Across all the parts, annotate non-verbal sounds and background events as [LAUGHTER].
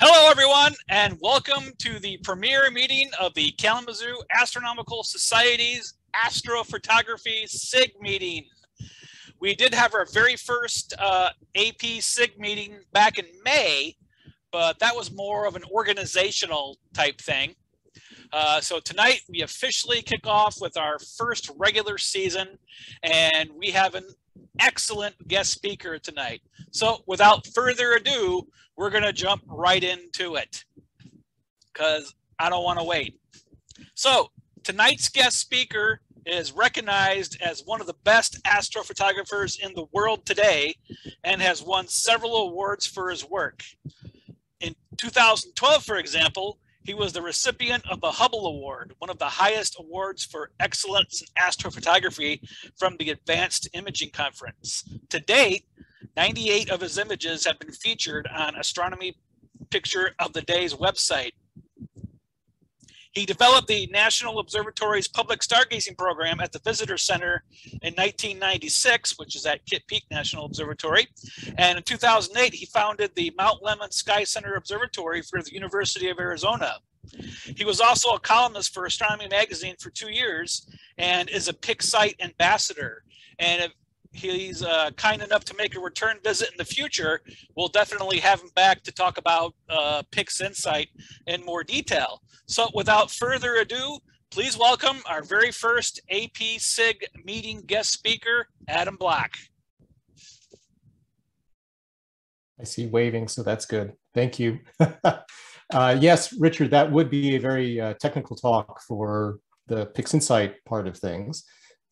Hello, everyone, and welcome to the premiere meeting of the Kalamazoo Astronomical Society's Astrophotography SIG meeting. We did have our very first uh, AP SIG meeting back in May, but that was more of an organizational type thing. Uh, so tonight we officially kick off with our first regular season, and we have an excellent guest speaker tonight. So without further ado, we're going to jump right into it because I don't want to wait. So tonight's guest speaker is recognized as one of the best astrophotographers in the world today and has won several awards for his work. In 2012, for example, he was the recipient of the Hubble Award, one of the highest awards for excellence in astrophotography from the Advanced Imaging Conference. To date, 98 of his images have been featured on Astronomy Picture of the Day's website. He developed the National Observatory's public stargazing program at the Visitor Center in 1996, which is at Kitt Peak National Observatory. And in 2008, he founded the Mount Lemmon Sky Center Observatory for the University of Arizona. He was also a columnist for Astronomy Magazine for two years and is a PixInsight ambassador. And he's uh, kind enough to make a return visit in the future, we'll definitely have him back to talk about uh, PixInsight in more detail. So without further ado, please welcome our very first AP SIG meeting guest speaker, Adam Block. I see waving, so that's good. Thank you. [LAUGHS] uh, yes, Richard, that would be a very uh, technical talk for the PixInsight part of things.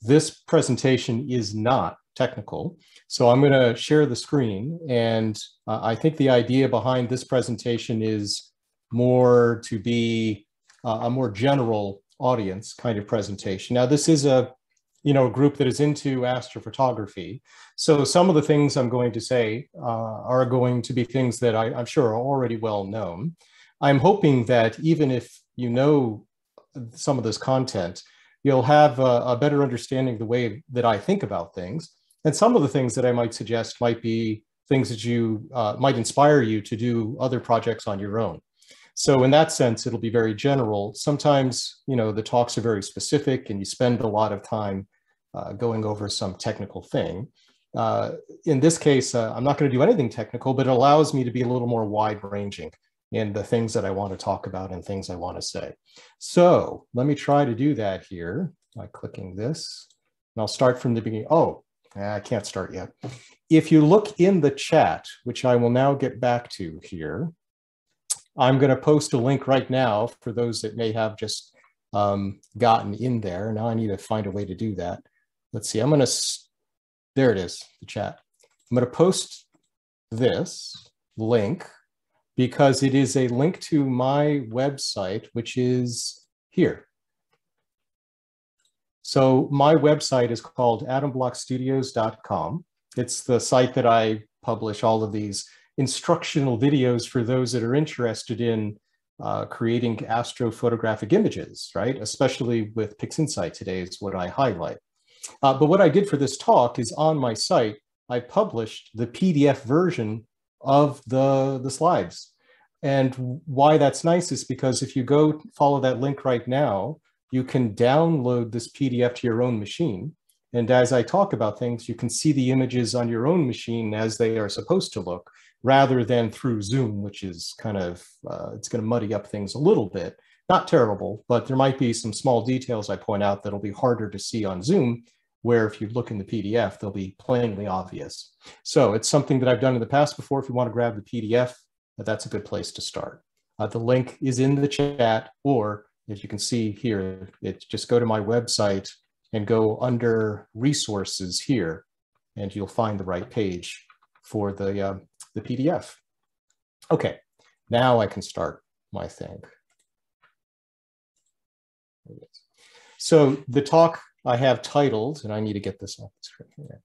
This presentation is not technical. So I'm going to share the screen. And uh, I think the idea behind this presentation is more to be uh, a more general audience kind of presentation. Now, this is a you know, a group that is into astrophotography. So some of the things I'm going to say uh, are going to be things that I, I'm sure are already well known. I'm hoping that even if you know some of this content, you'll have a, a better understanding of the way that I think about things and some of the things that I might suggest might be things that you uh, might inspire you to do other projects on your own. So in that sense, it'll be very general. Sometimes, you know, the talks are very specific and you spend a lot of time uh, going over some technical thing. Uh, in this case, uh, I'm not going to do anything technical, but it allows me to be a little more wide ranging in the things that I want to talk about and things I want to say. So let me try to do that here by clicking this. And I'll start from the beginning. Oh, I can't start yet. If you look in the chat, which I will now get back to here, I'm going to post a link right now for those that may have just um, gotten in there. Now I need to find a way to do that. Let's see, I'm going to, there it is, the chat. I'm going to post this link because it is a link to my website, which is here. So my website is called adamblockstudios.com. It's the site that I publish all of these instructional videos for those that are interested in uh, creating astrophotographic images, right? Especially with PixInsight today is what I highlight. Uh, but what I did for this talk is on my site, I published the PDF version of the, the slides. And why that's nice is because if you go follow that link right now, you can download this PDF to your own machine. And as I talk about things, you can see the images on your own machine as they are supposed to look, rather than through Zoom, which is kind of, uh, it's going to muddy up things a little bit. Not terrible, but there might be some small details I point out that'll be harder to see on Zoom, where if you look in the PDF, they'll be plainly obvious. So it's something that I've done in the past before. If you want to grab the PDF, that's a good place to start. Uh, the link is in the chat, or as you can see here, it just go to my website and go under resources here, and you'll find the right page for the, uh, the PDF. Okay, now I can start my thing. So the talk I have titled, and I need to get this off the screen here,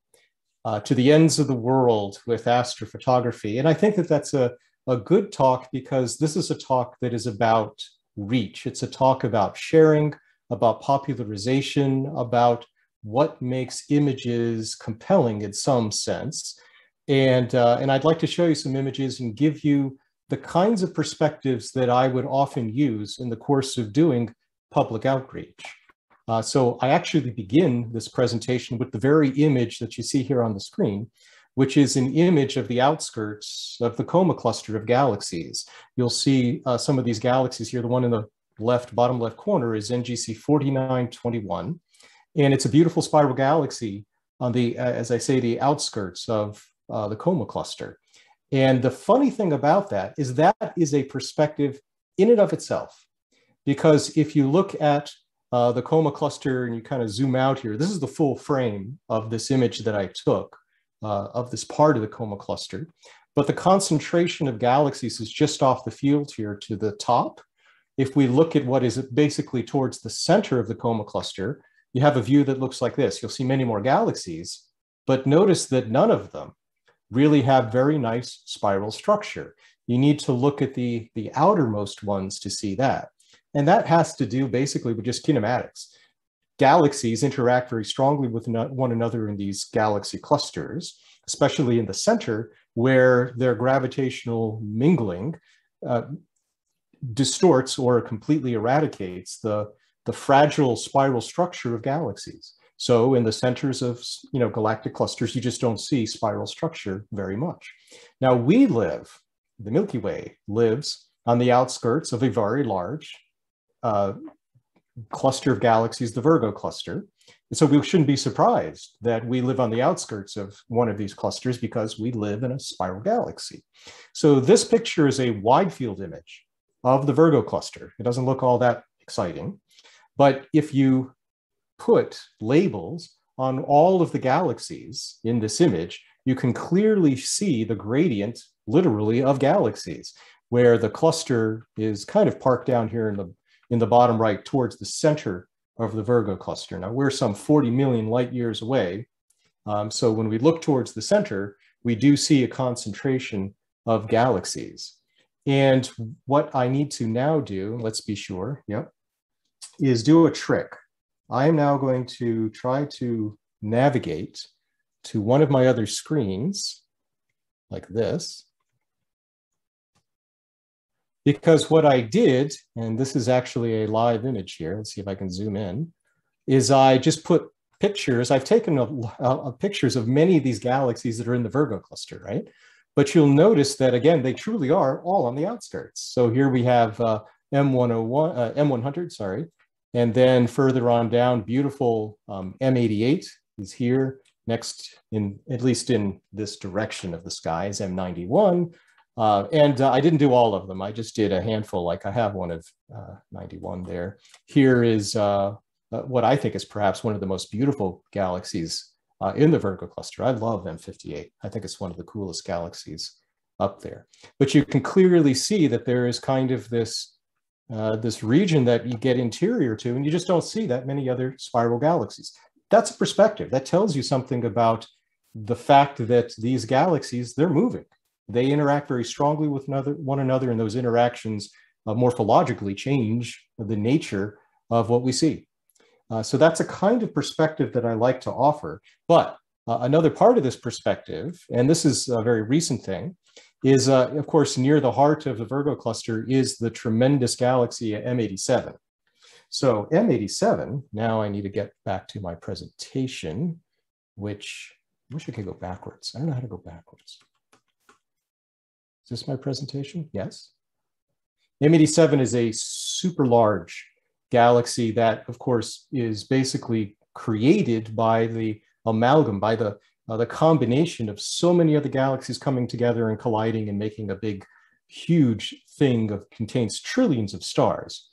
uh, To the Ends of the World with Astrophotography. And I think that that's a, a good talk because this is a talk that is about reach. It's a talk about sharing, about popularization, about what makes images compelling in some sense. And, uh, and I'd like to show you some images and give you the kinds of perspectives that I would often use in the course of doing public outreach. Uh, so I actually begin this presentation with the very image that you see here on the screen, which is an image of the outskirts of the Coma cluster of galaxies. You'll see uh, some of these galaxies here. The one in the left, bottom left corner is NGC 4921. And it's a beautiful spiral galaxy on the, uh, as I say, the outskirts of uh, the Coma cluster. And the funny thing about that is that is a perspective in and of itself. Because if you look at uh, the coma cluster and you kind of zoom out here, this is the full frame of this image that I took uh, of this part of the coma cluster. But the concentration of galaxies is just off the field here to the top. If we look at what is basically towards the center of the coma cluster, you have a view that looks like this. You'll see many more galaxies, but notice that none of them really have very nice spiral structure. You need to look at the, the outermost ones to see that. And that has to do basically with just kinematics. Galaxies interact very strongly with one another in these galaxy clusters, especially in the center where their gravitational mingling uh, distorts or completely eradicates the, the fragile spiral structure of galaxies. So in the centers of you know, galactic clusters, you just don't see spiral structure very much. Now we live, the Milky Way lives on the outskirts of a very large uh, cluster of galaxies, the Virgo cluster. And so we shouldn't be surprised that we live on the outskirts of one of these clusters because we live in a spiral galaxy. So this picture is a wide field image of the Virgo cluster. It doesn't look all that exciting, but if you put labels on all of the galaxies in this image, you can clearly see the gradient, literally, of galaxies, where the cluster is kind of parked down here in the, in the bottom right towards the center of the Virgo cluster. Now, we're some 40 million light years away. Um, so when we look towards the center, we do see a concentration of galaxies. And what I need to now do, let's be sure, yep, is do a trick. I am now going to try to navigate to one of my other screens like this. Because what I did, and this is actually a live image here, let's see if I can zoom in, is I just put pictures, I've taken a, a, pictures of many of these galaxies that are in the Virgo cluster, right? But you'll notice that again, they truly are all on the outskirts. So here we have uh, M101, uh, M100, sorry, and then further on down, beautiful um, M88 is here next in, at least in this direction of the sky is M91. Uh, and uh, I didn't do all of them. I just did a handful, like I have one of uh, 91 there. Here is uh, uh, what I think is perhaps one of the most beautiful galaxies in the Virgo cluster. I love M58. I think it's one of the coolest galaxies up there. But you can clearly see that there is kind of this this region that you get interior to, and you just don't see that many other spiral galaxies. That's a perspective. That tells you something about the fact that these galaxies, they're moving. They interact very strongly with another, one another, and those interactions uh, morphologically change the nature of what we see. Uh, so that's a kind of perspective that I like to offer. But uh, another part of this perspective, and this is a very recent thing, is, uh, of course, near the heart of the Virgo cluster is the tremendous galaxy M87. So M87, now I need to get back to my presentation, which I wish I could go backwards. I don't know how to go backwards. Is this my presentation? Yes. M87 is a super large galaxy that, of course, is basically created by the amalgam, by the uh, the combination of so many other galaxies coming together and colliding and making a big, huge thing of contains trillions of stars.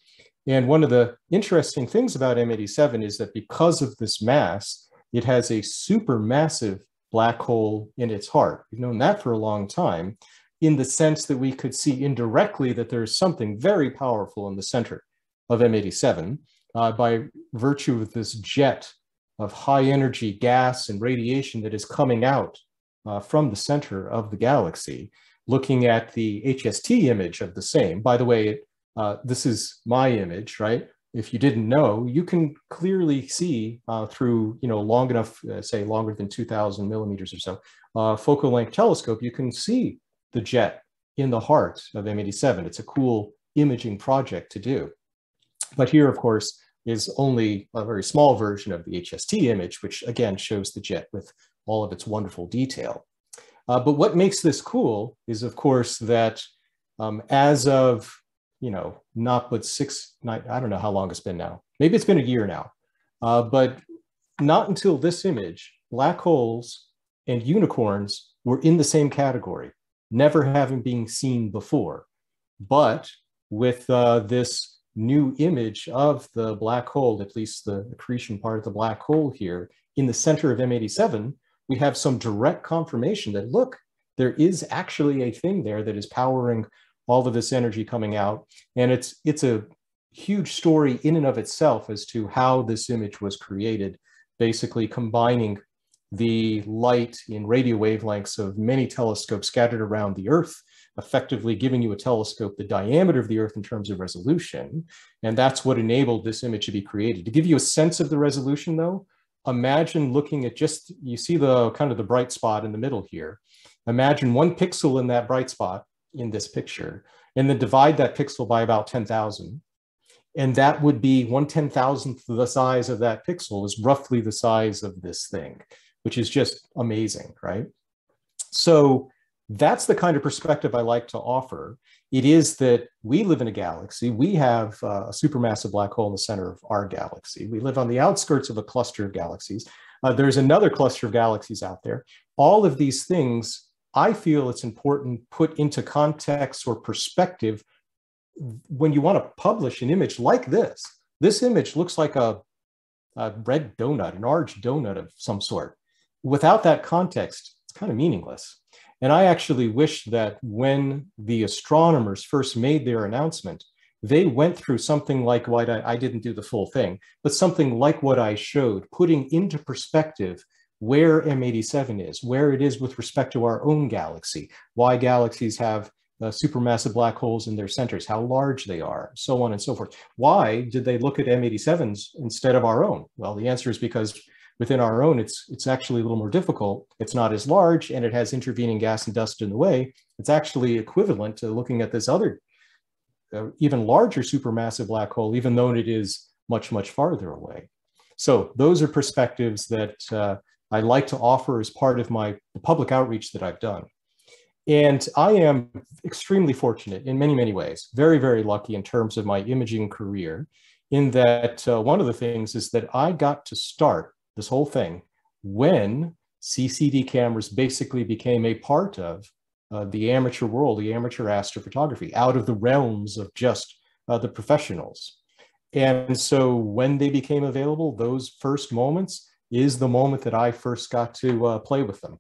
And one of the interesting things about M87 is that because of this mass, it has a super massive black hole in its heart. We've known that for a long time in the sense that we could see indirectly that there's something very powerful in the center of M87 uh, by virtue of this jet of high energy gas and radiation that is coming out uh, from the center of the galaxy, looking at the HST image of the same. By the way, uh, this is my image, right? If you didn't know, you can clearly see uh, through, you know, long enough, uh, say longer than 2000 millimeters or so, uh, focal length telescope, you can see the jet in the heart of M87. It's a cool imaging project to do. But here, of course, is only a very small version of the HST image, which again shows the jet with all of its wonderful detail. Uh, but what makes this cool is, of course, that um, as of, you know, not but six, nine, I don't know how long it's been now. Maybe it's been a year now. Uh, but not until this image, black holes and unicorns were in the same category, never having been seen before. But with uh, this new image of the black hole, at least the accretion part of the black hole here, in the center of M87, we have some direct confirmation that, look, there is actually a thing there that is powering all of this energy coming out. And it's, it's a huge story in and of itself as to how this image was created, basically combining the light in radio wavelengths of many telescopes scattered around the Earth, effectively giving you a telescope the diameter of the Earth in terms of resolution. And that's what enabled this image to be created. To give you a sense of the resolution though, imagine looking at just, you see the kind of the bright spot in the middle here. Imagine one pixel in that bright spot in this picture, and then divide that pixel by about 10,000. And that would be one ten thousandth the size of that pixel is roughly the size of this thing which is just amazing, right? So that's the kind of perspective I like to offer. It is that we live in a galaxy. We have uh, a supermassive black hole in the center of our galaxy. We live on the outskirts of a cluster of galaxies. Uh, there's another cluster of galaxies out there. All of these things, I feel it's important put into context or perspective when you want to publish an image like this. This image looks like a, a red donut, an orange donut of some sort without that context, it's kind of meaningless. And I actually wish that when the astronomers first made their announcement, they went through something like what I, I, didn't do the full thing, but something like what I showed, putting into perspective where M87 is, where it is with respect to our own galaxy, why galaxies have uh, supermassive black holes in their centers, how large they are, so on and so forth. Why did they look at M87s instead of our own? Well, the answer is because Within our own, it's, it's actually a little more difficult. It's not as large and it has intervening gas and dust in the way. It's actually equivalent to looking at this other, uh, even larger supermassive black hole, even though it is much, much farther away. So those are perspectives that uh, I like to offer as part of my public outreach that I've done. And I am extremely fortunate in many, many ways, very, very lucky in terms of my imaging career, in that uh, one of the things is that I got to start this whole thing when CCD cameras basically became a part of uh, the amateur world, the amateur astrophotography, out of the realms of just uh, the professionals. And so when they became available, those first moments is the moment that I first got to uh, play with them.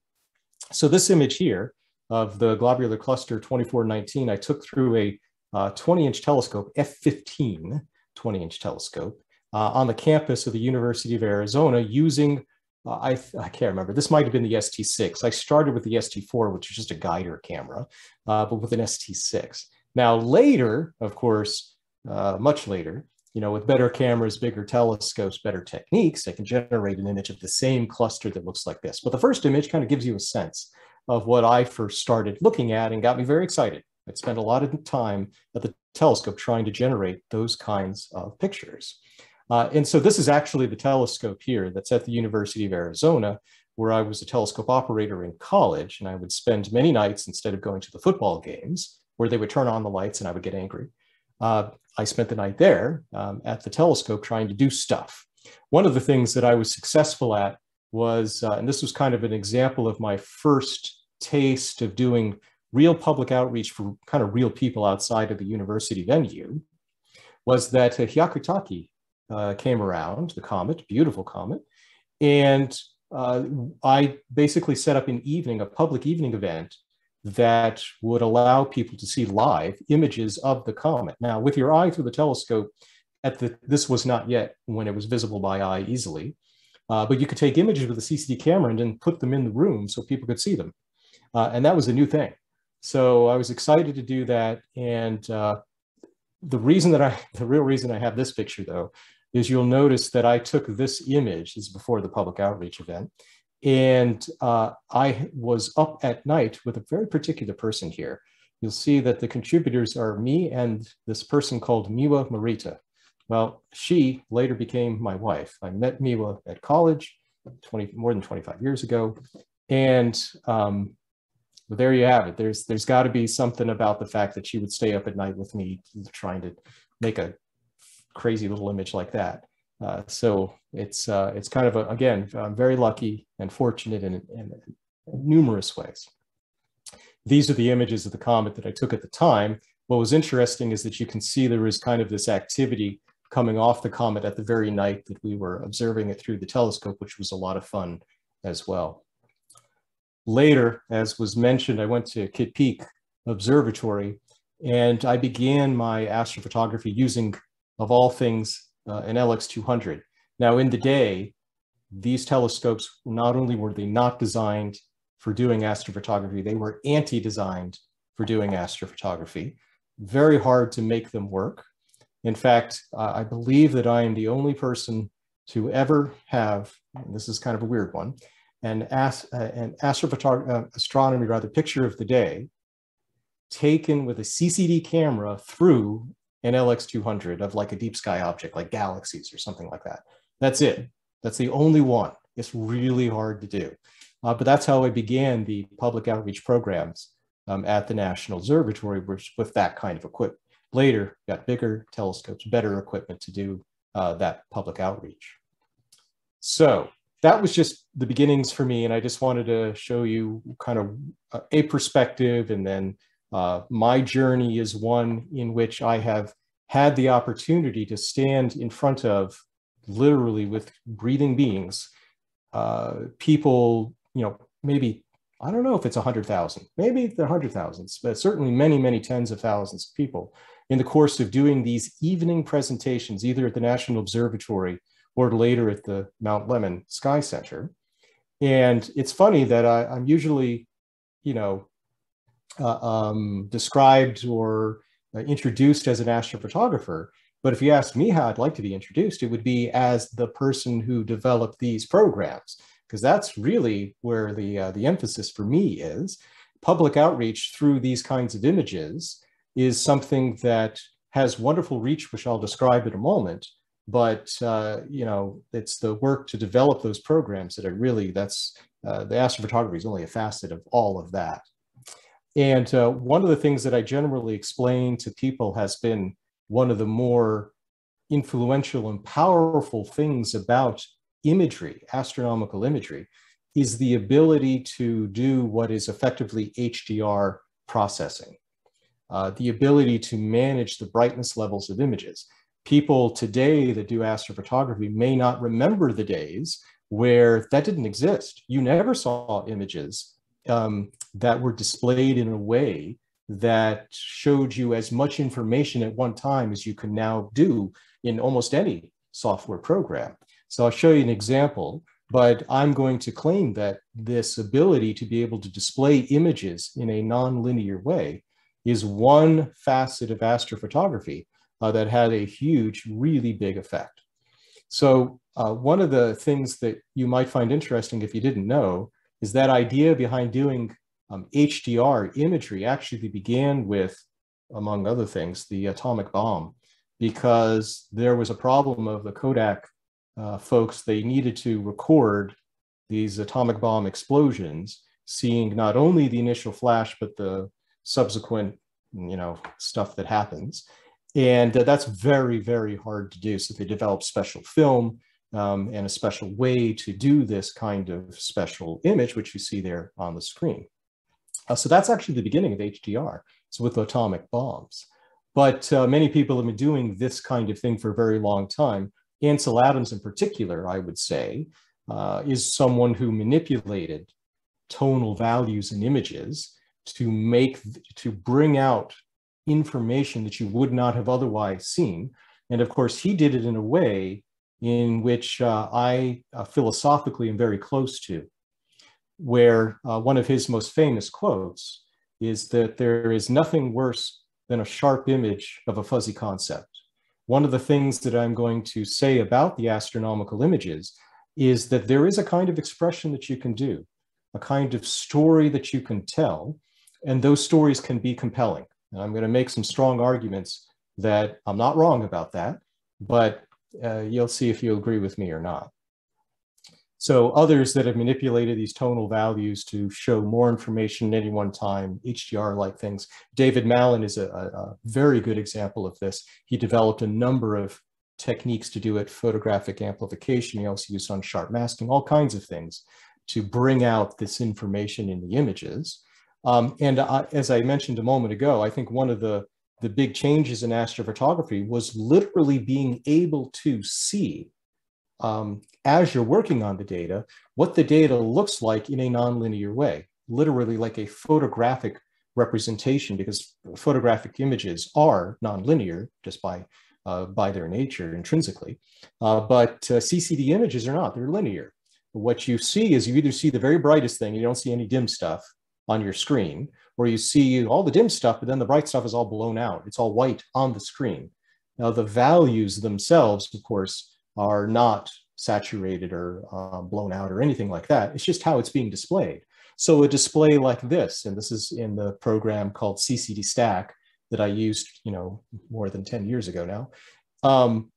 So this image here of the globular cluster 2419, I took through a 20-inch uh, telescope, F15 20-inch telescope, uh, on the campus of the University of Arizona using, uh, I, I can't remember, this might have been the ST6. I started with the ST4, which is just a guider camera, uh, but with an ST6. Now later, of course, uh, much later, you know, with better cameras, bigger telescopes, better techniques, I can generate an image of the same cluster that looks like this. But the first image kind of gives you a sense of what I first started looking at and got me very excited. I'd spent a lot of time at the telescope trying to generate those kinds of pictures. Uh, and so this is actually the telescope here that's at the University of Arizona, where I was a telescope operator in college. And I would spend many nights, instead of going to the football games, where they would turn on the lights and I would get angry, uh, I spent the night there um, at the telescope trying to do stuff. One of the things that I was successful at was, uh, and this was kind of an example of my first taste of doing real public outreach for kind of real people outside of the university venue, was that uh, Hyakutake uh, came around, the comet, beautiful comet. And uh, I basically set up an evening, a public evening event that would allow people to see live images of the comet. Now, with your eye through the telescope, at the, this was not yet when it was visible by eye easily, uh, but you could take images with a CCD camera and then put them in the room so people could see them. Uh, and that was a new thing. So I was excited to do that. And uh, the reason that I, [LAUGHS] the real reason I have this picture though, is you'll notice that I took this image, this is before the public outreach event, and uh, I was up at night with a very particular person here you'll see that the contributors are me and this person called Miwa Morita. Well, she later became my wife. I met Miwa at college 20, more than 25 years ago. And um, well, there you have it. There's there's got to be something about the fact that she would stay up at night with me trying to make a crazy little image like that. Uh, so it's uh, it's kind of a, again I'm very lucky and fortunate in, in, numerous ways. These are the images of the comet that I took at the time. What was interesting is that you can see there was kind of this activity coming off the comet at the very night that we were observing it through the telescope, which was a lot of fun as well. Later, as was mentioned, I went to Kitt Peak Observatory and I began my astrophotography using, of all things, uh, an LX200. Now, in the day, these telescopes, not only were they not designed for doing astrophotography, they were anti-designed for doing astrophotography. Very hard to make them work. In fact, uh, I believe that I am the only person to ever have, this is kind of a weird one, an, as, uh, an astrophotography, uh, astronomy, rather, picture of the day taken with a CCD camera through an LX200 of like a deep sky object, like galaxies or something like that. That's it. That's the only one. It's really hard to do. Uh, but that's how I began the public outreach programs um, at the National Observatory with that kind of equipment. Later, got bigger telescopes, better equipment to do uh, that public outreach. So that was just the beginnings for me. And I just wanted to show you kind of a perspective. And then uh, my journey is one in which I have had the opportunity to stand in front of literally with breathing beings, uh, people, you know, maybe, I don't know if it's 100,000, maybe the 100,000s, but certainly many, many tens of thousands of people in the course of doing these evening presentations, either at the National Observatory or later at the Mount Lemmon Sky Center. And it's funny that I, am usually, you know, uh, um, described or uh, introduced as an astrophotographer. But if you ask me how I'd like to be introduced, it would be as the person who developed these programs, because that's really where the, uh, the emphasis for me is. Public outreach through these kinds of images is something that has wonderful reach, which I'll describe in a moment. But uh, you know, it's the work to develop those programs that are really that's uh, the astrophotography is only a facet of all of that. And uh, one of the things that I generally explain to people has been one of the more influential and powerful things about imagery, astronomical imagery, is the ability to do what is effectively HDR processing uh, the ability to manage the brightness levels of images. People today that do astrophotography may not remember the days where that didn't exist. You never saw images um, that were displayed in a way that showed you as much information at one time as you can now do in almost any software program. So I'll show you an example, but I'm going to claim that this ability to be able to display images in a non-linear way is one facet of astrophotography uh, that had a huge, really big effect. So uh, one of the things that you might find interesting if you didn't know is that idea behind doing um, HDR imagery actually began with, among other things, the atomic bomb, because there was a problem of the Kodak uh, folks, they needed to record these atomic bomb explosions, seeing not only the initial flash, but the subsequent, you know, stuff that happens. And uh, that's very, very hard to do. So they developed special film um, and a special way to do this kind of special image, which you see there on the screen. Uh, so that's actually the beginning of HDR. So with atomic bombs. But uh, many people have been doing this kind of thing for a very long time. Ansel Adams in particular, I would say, uh, is someone who manipulated tonal values in images to make, to bring out information that you would not have otherwise seen. And of course, he did it in a way in which uh, I uh, philosophically am very close to, where uh, one of his most famous quotes is that there is nothing worse than a sharp image of a fuzzy concept. One of the things that I'm going to say about the astronomical images is that there is a kind of expression that you can do, a kind of story that you can tell And those stories can be compelling. And I'm going to make some strong arguments that I'm not wrong about that, but uh, you'll see if you agree with me or not. So others that have manipulated these tonal values to show more information at any one time, HDR-like things. David Malin is a, a, very good example of this. He developed a number of techniques to do it, photographic amplification. He also used unsharp masking, all kinds of things to bring out this information in the images. Um, and I, as I mentioned a moment ago, I think one of the, the big changes in astrophotography was literally being able to see um, as you're working on the data, what the data looks like in a nonlinear way, literally like a photographic representation, because photographic images are nonlinear just by, uh, by their nature intrinsically. Uh, but uh, CCD images are not, they're linear. What you see is you either see the very brightest thing, you don't see any dim stuff on your screen, or you see all the dim stuff, but then the bright stuff is all blown out. It's all white on the screen. Now the values themselves, of course, are not saturated or uh, blown out or anything like that. It's just how it's being displayed. So a display like this, and this is in the program called CCD Stack that I used, you know, more than 10 years ago now, um,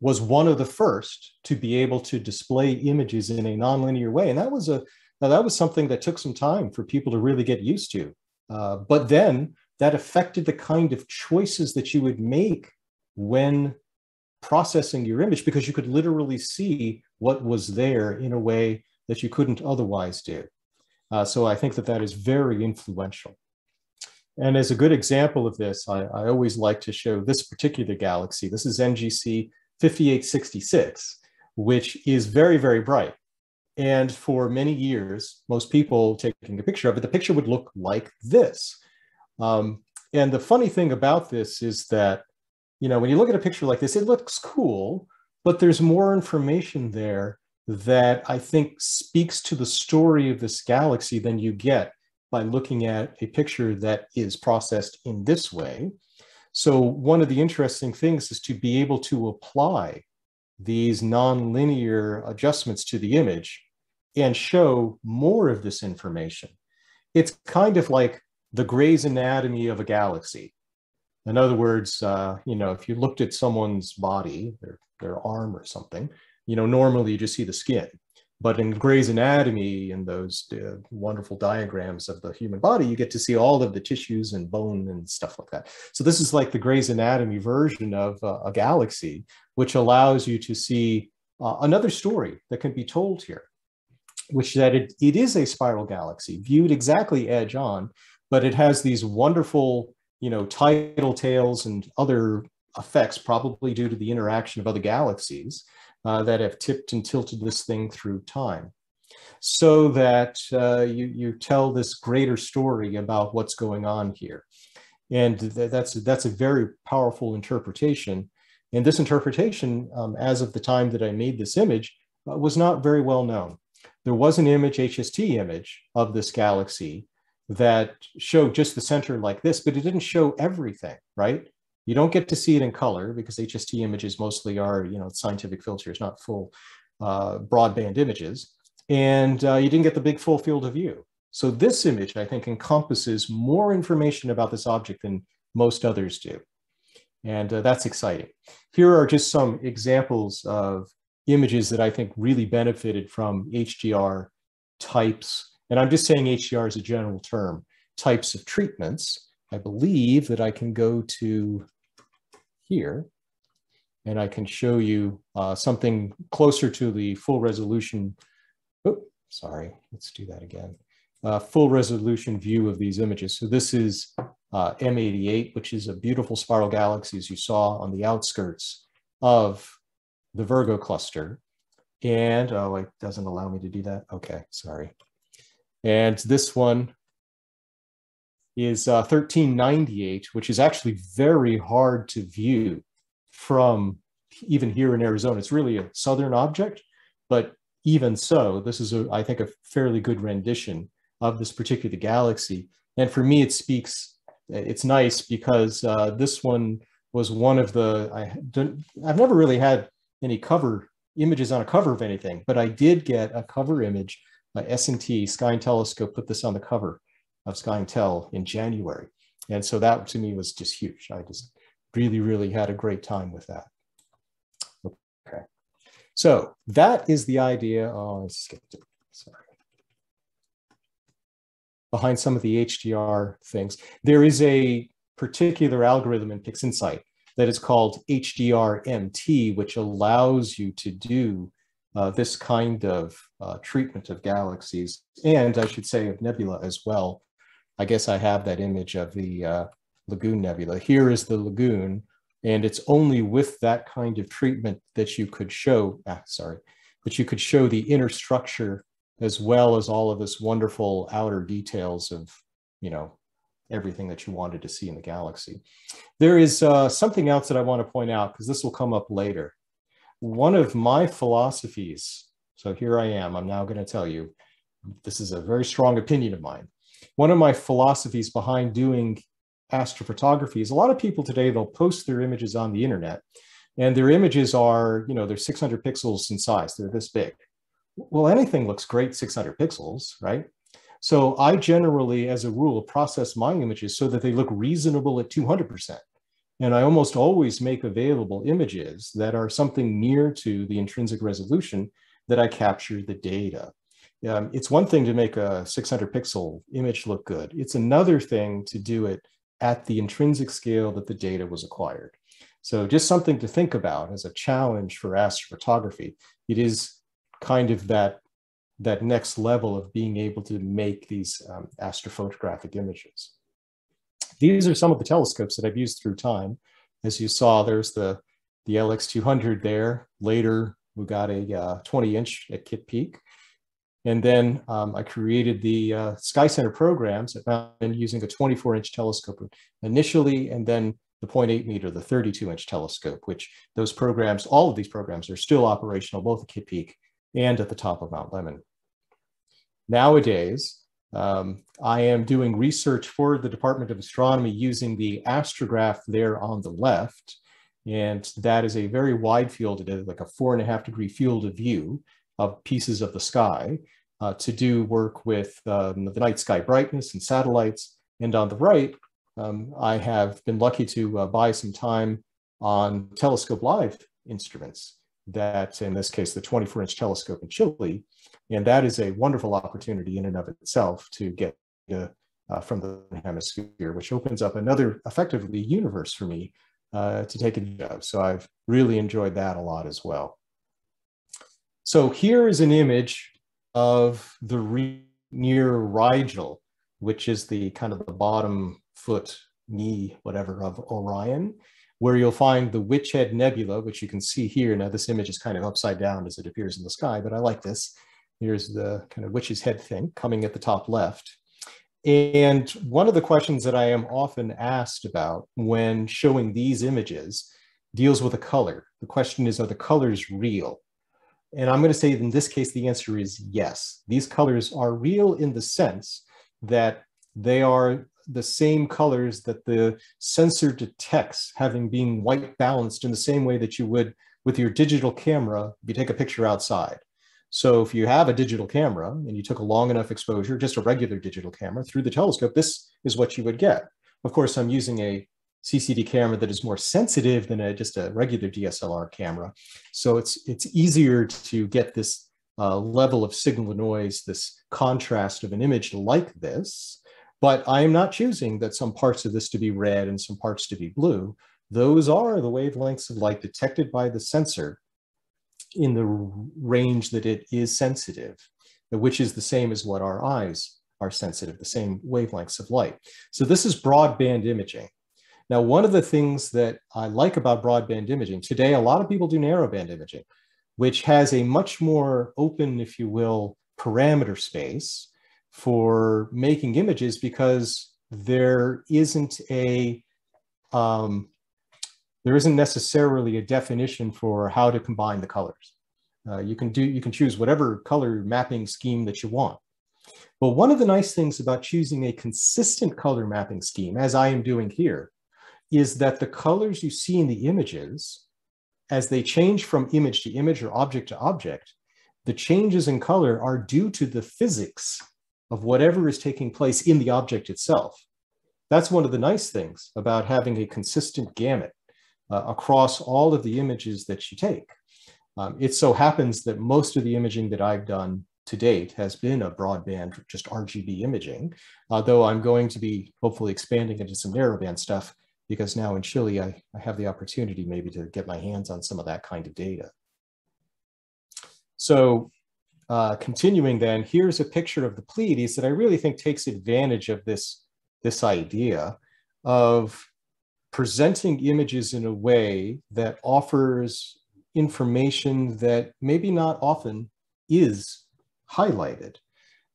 was one of the first to be able to display images in a nonlinear way. And that was a that was something that took some time for people to really get used to. Uh, but then that affected the kind of choices that you would make when processing your image because you could literally see what was there in a way that you couldn't otherwise do. Uh, so I think that that is very influential. And as a good example of this, I, I always like to show this particular galaxy. This is NGC 5866, which is very, very bright. And for many years, most people taking a picture of it, the picture would look like this. Um, and the funny thing about this is that you know, when you look at a picture like this, it looks cool, but there's more information there that I think speaks to the story of this galaxy than you get by looking at a picture that is processed in this way. So one of the interesting things is to be able to apply these nonlinear adjustments to the image and show more of this information. It's kind of like the Gray's anatomy of a galaxy. In other words, uh, you know, if you looked at someone's body, their, their arm or something, you know, normally you just see the skin. But in Gray's Anatomy and those uh, wonderful diagrams of the human body, you get to see all of the tissues and bone and stuff like that. So this is like the Gray's Anatomy version of uh, a galaxy, which allows you to see uh, another story that can be told here, which is that it, it is a spiral galaxy viewed exactly edge on, but it has these wonderful you know, tidal tails and other effects, probably due to the interaction of other galaxies uh, that have tipped and tilted this thing through time. So that uh, you, you tell this greater story about what's going on here. And th that's, that's a very powerful interpretation. And this interpretation, um, as of the time that I made this image, uh, was not very well known. There was an image, HST image, of this galaxy that showed just the center like this, but it didn't show everything, right? You don't get to see it in color because HST images mostly are, you know, scientific filters, not full uh, broadband images. And uh, you didn't get the big full field of view. So this image, I think, encompasses more information about this object than most others do. And uh, that's exciting. Here are just some examples of images that I think really benefited from HDR types and I'm just saying HDR is a general term, types of treatments. I believe that I can go to here and I can show you uh, something closer to the full resolution. Oh, sorry, let's do that again. Uh, full resolution view of these images. So this is uh, M88, which is a beautiful spiral galaxy as you saw on the outskirts of the Virgo cluster. And, oh, it doesn't allow me to do that. Okay, sorry. And this one is uh, 1398, which is actually very hard to view from even here in Arizona. It's really a southern object, but even so, this is, a, I think, a fairly good rendition of this particular galaxy. And for me, it speaks, it's nice because uh, this one was one of the, I don't, I've never really had any cover images on a cover of anything, but I did get a cover image uh, S&T Sky and Telescope put this on the cover of Sky and Tel in January. And so that to me was just huge. I just really, really had a great time with that. Okay. So that is the idea. Oh, I skipped it. Sorry. Behind some of the HDR things, there is a particular algorithm in PixInsight that is called HDR-MT, which allows you to do uh, this kind of uh, treatment of galaxies, and I should say of nebula as well. I guess I have that image of the uh, Lagoon Nebula. Here is the lagoon, and it's only with that kind of treatment that you could show, ah, sorry, that you could show the inner structure as well as all of this wonderful outer details of, you know, everything that you wanted to see in the galaxy. There is uh, something else that I want to point out because this will come up later. One of my philosophies, so here I am, I'm now going to tell you, this is a very strong opinion of mine. One of my philosophies behind doing astrophotography is a lot of people today, they'll post their images on the internet and their images are, you know, they're 600 pixels in size, they're this big. Well, anything looks great 600 pixels, right? So I generally, as a rule, process my images so that they look reasonable at 200%. And I almost always make available images that are something near to the intrinsic resolution that I capture the data. Um, it's one thing to make a 600 pixel image look good. It's another thing to do it at the intrinsic scale that the data was acquired. So just something to think about as a challenge for astrophotography. It is kind of that that next level of being able to make these um, astrophotographic images. These are some of the telescopes that I've used through time. As you saw, there's the, the LX200 there. Later, we got a uh, 20 inch at Kitt Peak. And then um, I created the uh, Sky Center programs and using a 24 inch telescope initially, and then the 0.8 meter, the 32 inch telescope, which those programs, all of these programs are still operational, both at Kitt Peak and at the top of Mount Lemmon. Nowadays, um, I am doing research for the Department of Astronomy using the astrograph there on the left. And that is a very wide field, like a four and a half degree field of view of pieces of the sky uh, to do work with um, the night sky brightness and satellites. And on the right, um, I have been lucky to uh, buy some time on Telescope Live instruments that in this case, the 24 inch telescope in Chile. And that is a wonderful opportunity in and of itself to get uh, from the hemisphere, which opens up another effectively universe for me uh, to take advantage of. So I've really enjoyed that a lot as well. So here is an image of the re near Rigel, which is the kind of the bottom foot knee, whatever, of Orion where you'll find the Witch Head Nebula, which you can see here. Now this image is kind of upside down as it appears in the sky, but I like this. Here's the kind of witch's head thing coming at the top left. And one of the questions that I am often asked about when showing these images deals with a color. The question is, are the colors real? And I'm going to say in this case, the answer is yes. These colors are real in the sense that they are the same colors that the sensor detects having been white balanced in the same way that you would with your digital camera if you take a picture outside. So if you have a digital camera and you took a long enough exposure, just a regular digital camera through the telescope, this is what you would get. Of course, I'm using a CCD camera that is more sensitive than a, just a regular DSLR camera. So it's, it's easier to get this uh, level of signal to noise, this contrast of an image like this. But I am not choosing that some parts of this to be red and some parts to be blue. Those are the wavelengths of light detected by the sensor in the range that it is sensitive, which is the same as what our eyes are sensitive, the same wavelengths of light. So this is broadband imaging. Now, one of the things that I like about broadband imaging, today a lot of people do narrowband imaging, which has a much more open, if you will, parameter space for making images because there isn't a um, there isn't necessarily a definition for how to combine the colors. Uh, you can do you can choose whatever color mapping scheme that you want. But one of the nice things about choosing a consistent color mapping scheme, as I am doing here, is that the colors you see in the images, as they change from image to image or object to object, the changes in color are due to the physics of whatever is taking place in the object itself. That's one of the nice things about having a consistent gamut uh, across all of the images that you take. Um, it so happens that most of the imaging that I've done to date has been a broadband, just RGB imaging, uh, though I'm going to be hopefully expanding into some narrowband stuff because now in Chile, I, I have the opportunity maybe to get my hands on some of that kind of data. So uh, continuing then, here's a picture of the Pleiades that I really think takes advantage of this, this idea of presenting images in a way that offers information that maybe not often is highlighted.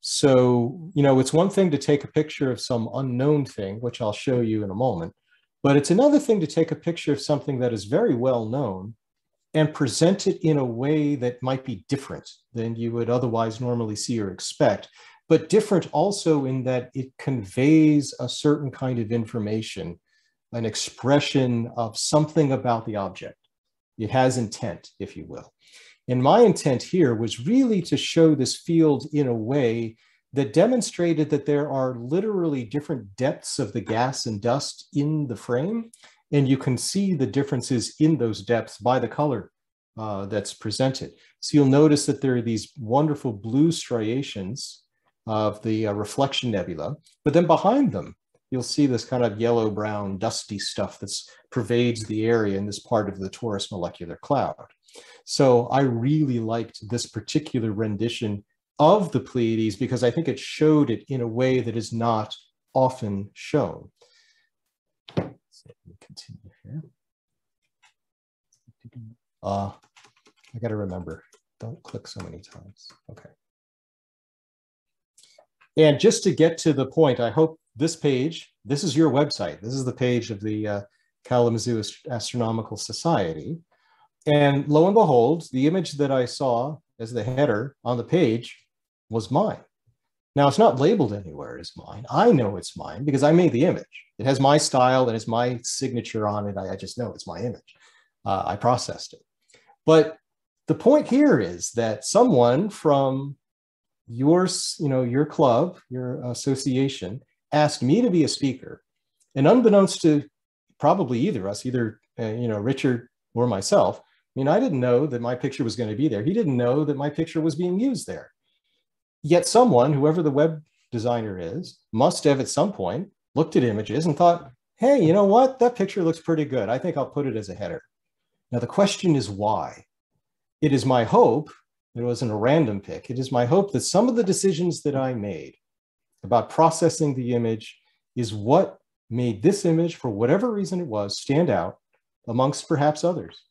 So, you know, it's one thing to take a picture of some unknown thing, which I'll show you in a moment, but it's another thing to take a picture of something that is very well known and present it in a way that might be different than you would otherwise normally see or expect, but different also in that it conveys a certain kind of information, an expression of something about the object. It has intent, if you will. And my intent here was really to show this field in a way that demonstrated that there are literally different depths of the gas and dust in the frame and you can see the differences in those depths by the color uh, that's presented. So you'll notice that there are these wonderful blue striations of the uh, reflection nebula, but then behind them, you'll see this kind of yellow, brown, dusty stuff that pervades the area in this part of the Taurus molecular cloud. So I really liked this particular rendition of the Pleiades because I think it showed it in a way that is not often shown Let me continue here. Uh, I got to remember, don't click so many times. Okay. And just to get to the point, I hope this page, this is your website. This is the page of the uh, Kalamazoo Astronomical Society. And lo and behold, the image that I saw as the header on the page was mine. Now it's not labeled anywhere as mine. I know it's mine because I made the image. It has my style and it's my signature on it. I, I just know it's my image. Uh, I processed it. But the point here is that someone from your, you know, your club, your association, asked me to be a speaker, and unbeknownst to probably either us, either uh, you know Richard or myself, I mean, I didn't know that my picture was going to be there. He didn't know that my picture was being used there. Yet someone, whoever the web designer is, must have at some point looked at images and thought, hey, you know what? That picture looks pretty good. I think I'll put it as a header. Now, the question is why? It is my hope, it wasn't a random pick, it is my hope that some of the decisions that I made about processing the image is what made this image, for whatever reason it was, stand out amongst perhaps others.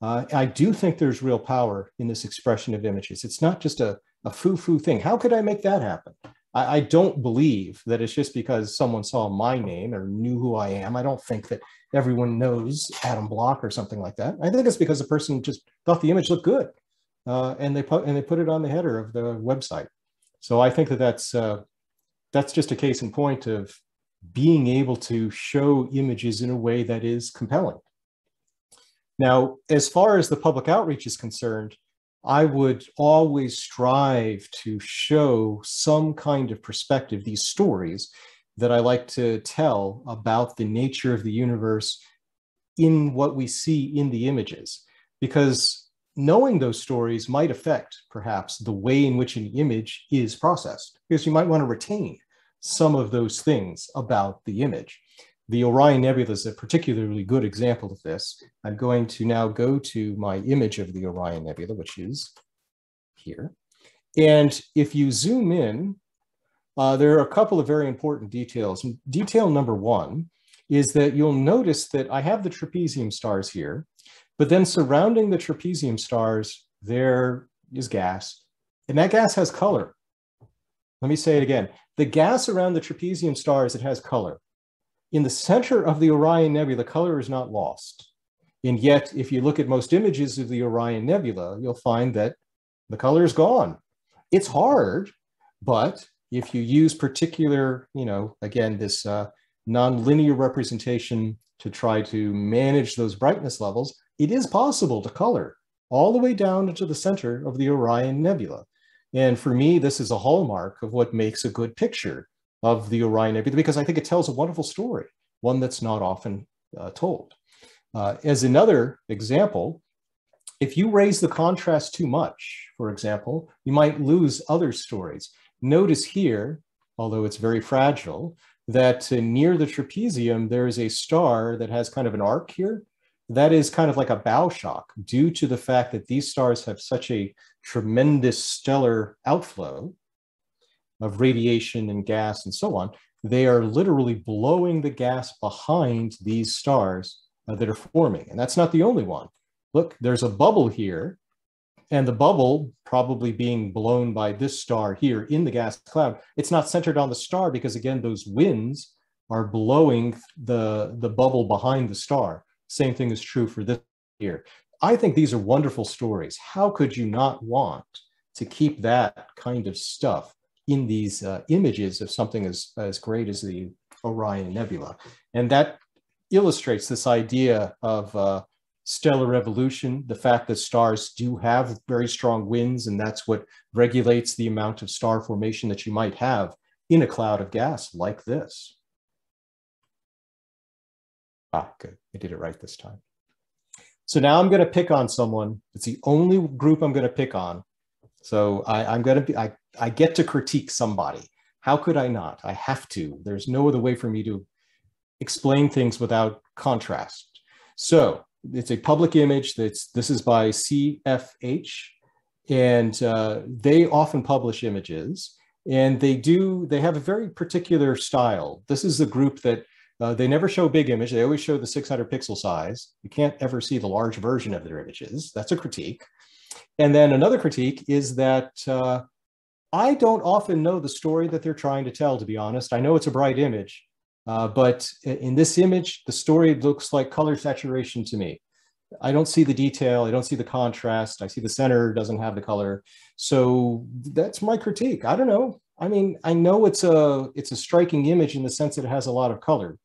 Uh, I do think there's real power in this expression of images. It's not just a a foo-foo thing. How could I make that happen? I, I, don't believe that it's just because someone saw my name or knew who I am. I don't think that everyone knows Adam Block or something like that. I think it's because the person just thought the image looked good, uh, and they put and they put it on the header of the website. So I think that that's uh, that's just a case in point of being able to show images in a way that is compelling. Now, as far as the public outreach is concerned, I would always strive to show some kind of perspective, these stories that I like to tell about the nature of the universe in what we see in the images. Because knowing those stories might affect perhaps the way in which an image is processed, because you might want to retain some of those things about the image. The Orion Nebula is a particularly good example of this. I'm going to now go to my image of the Orion Nebula, which is here. And if you zoom in, uh, there are a couple of very important details. Detail number one is that you'll notice that I have the trapezium stars here, but then surrounding the trapezium stars, there is gas, and that gas has color. Let me say it again. The gas around the trapezium stars, it has color. In the center of the Orion Nebula, the color is not lost. And yet, if you look at most images of the Orion Nebula, you'll find that the color is gone. It's hard, but if you use particular, you know, again, this uh, nonlinear representation to try to manage those brightness levels, it is possible to color all the way down into the center of the Orion Nebula. And for me, this is a hallmark of what makes a good picture of the Orion Nebula because I think it tells a wonderful story, one that's not often uh, told. Uh, as another example, if you raise the contrast too much, for example, you might lose other stories. Notice here, although it's very fragile, that uh, near the trapezium, there is a star that has kind of an arc here. That is kind of like a bow shock due to the fact that these stars have such a tremendous stellar outflow of radiation and gas and so on. They are literally blowing the gas behind these stars uh, that are forming. And that's not the only one. Look, there's a bubble here and the bubble probably being blown by this star here in the gas cloud. It's not centered on the star because again, those winds are blowing the, the bubble behind the star. Same thing is true for this here. I think these are wonderful stories. How could you not want to keep that kind of stuff in these uh, images of something as, as great as the Orion Nebula? And that illustrates this idea of uh, stellar evolution, the fact that stars do have very strong winds, and that's what regulates the amount of star formation that you might have in a cloud of gas like this. Ah, good. I did it right this time. So now I'm going to pick on someone. It's the only group I'm going to pick on. So I, am going to be, I, I get to critique somebody. How could I not? I have to. There's no other way for me to explain things without contrast. So it's a public image that's this is by CFH and uh, they often publish images and they do they have a very particular style this is a group that uh, they never show big image they always show the 600 pixel size you can't ever see the large version of their images that's a critique and then another critique is that uh, i don't often know the story that they're trying to tell to be honest i know it's a bright image uh, but in this image, the story looks like color saturation to me. I don't see the detail. I don't see the contrast. I see the center doesn't have the color. So that's my critique. I don't know. I mean, I know it's a it's a striking image in the sense that it has a lot of color,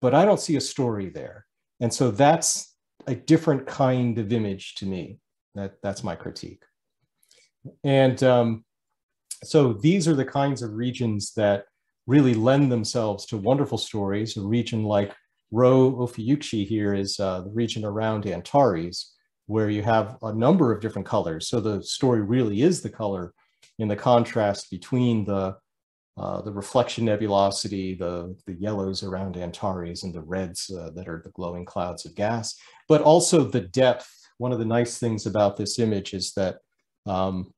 but I don't see a story there. And so that's a different kind of image to me. That that's my critique. And um, so these are the kinds of regions that really lend themselves to wonderful stories. A region like Rho Ophiuchi here is uh, the region around Antares, where you have a number of different colors. So the story really is the color in the contrast between the uh, the reflection nebulosity, the, the yellows around Antares and the reds uh, that are the glowing clouds of gas, but also the depth. One of the nice things about this image is that um,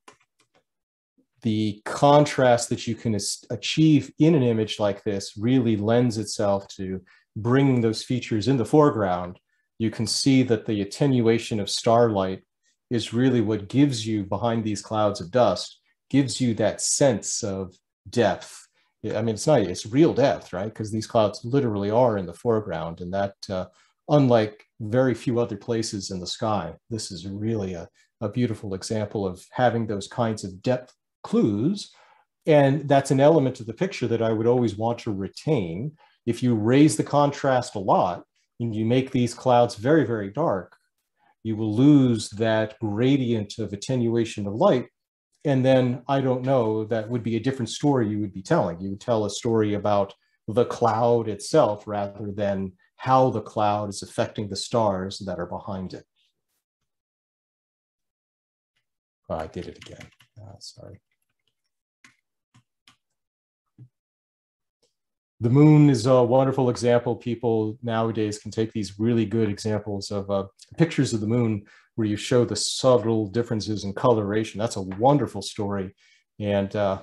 the contrast that you can achieve in an image like this really lends itself to bringing those features in the foreground. You can see that the attenuation of starlight is really what gives you behind these clouds of dust, gives you that sense of depth. I mean, it's not, it's real depth, right? Because these clouds literally are in the foreground and that, uh, unlike very few other places in the sky, this is really a, a beautiful example of having those kinds of depth clues. And that's an element of the picture that I would always want to retain. If you raise the contrast a lot and you make these clouds very, very dark, you will lose that gradient of attenuation of light. And then I don't know, that would be a different story you would be telling. You would tell a story about the cloud itself rather than how the cloud is affecting the stars that are behind it. Oh, I did it again. Uh, sorry. the moon is a wonderful example. People nowadays can take these really good examples of uh, pictures of the moon where you show the subtle differences in coloration. That's a wonderful story. And uh,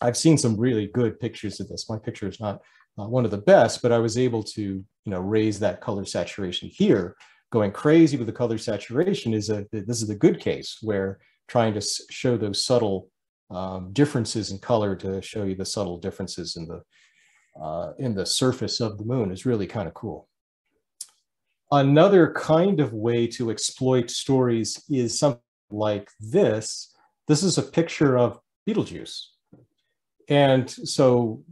I've seen some really good pictures of this. My picture is not uh, one of the best, but I was able to, you know, raise that color saturation here. Going crazy with the color saturation is a, this is the good case where trying to show those subtle um, differences in color to show you the subtle differences in the uh, in the surface of the moon is really kind of cool. Another kind of way to exploit stories is something like this. This is a picture of Betelgeuse. And so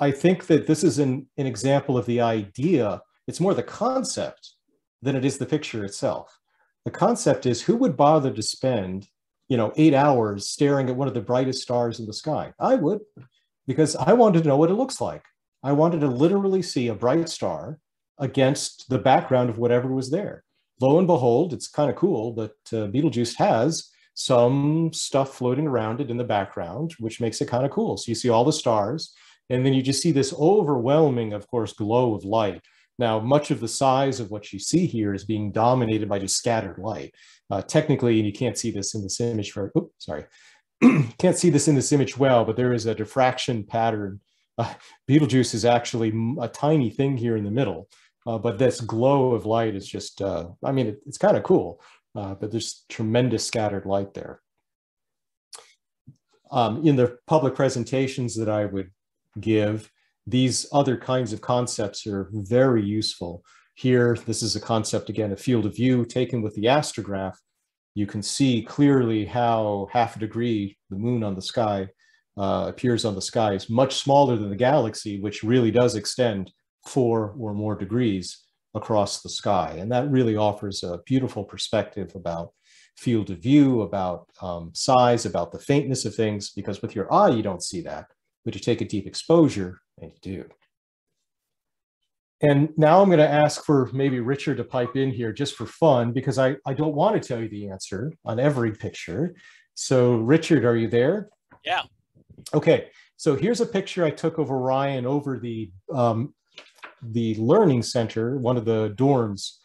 I think that this is an, an example of the idea. It's more the concept than it is the picture itself. The concept is who would bother to spend you know, eight hours staring at one of the brightest stars in the sky? I would, because I wanted to know what it looks like. I wanted to literally see a bright star against the background of whatever was there. Lo and behold, it's kind of cool that uh, Betelgeuse has some stuff floating around it in the background, which makes it kind of cool. So you see all the stars, and then you just see this overwhelming, of course, glow of light. Now, much of the size of what you see here is being dominated by just scattered light. Uh, technically, and you can't see this in this image for, oops, sorry, [CLEARS THROAT] can't see this in this image well, but there is a diffraction pattern. Uh, Betelgeuse is actually a tiny thing here in the middle, uh, but this glow of light is just, uh, I mean, it, it's kind of cool, uh, but there's tremendous scattered light there. Um, in the public presentations that I would give, these other kinds of concepts are very useful. Here, this is a concept, again, a field of view taken with the astrograph. You can see clearly how half a degree, the moon on the sky, uh, appears on the sky is much smaller than the galaxy, which really does extend four or more degrees across the sky. And that really offers a beautiful perspective about field of view, about um, size, about the faintness of things, because with your eye, you don't see that but you take a deep exposure and you do. And now I'm going to ask for maybe Richard to pipe in here just for fun, because I, I don't want to tell you the answer on every picture. So Richard, are you there? Yeah. Okay. So here's a picture I took of Orion over the, um, the learning center, one of the dorms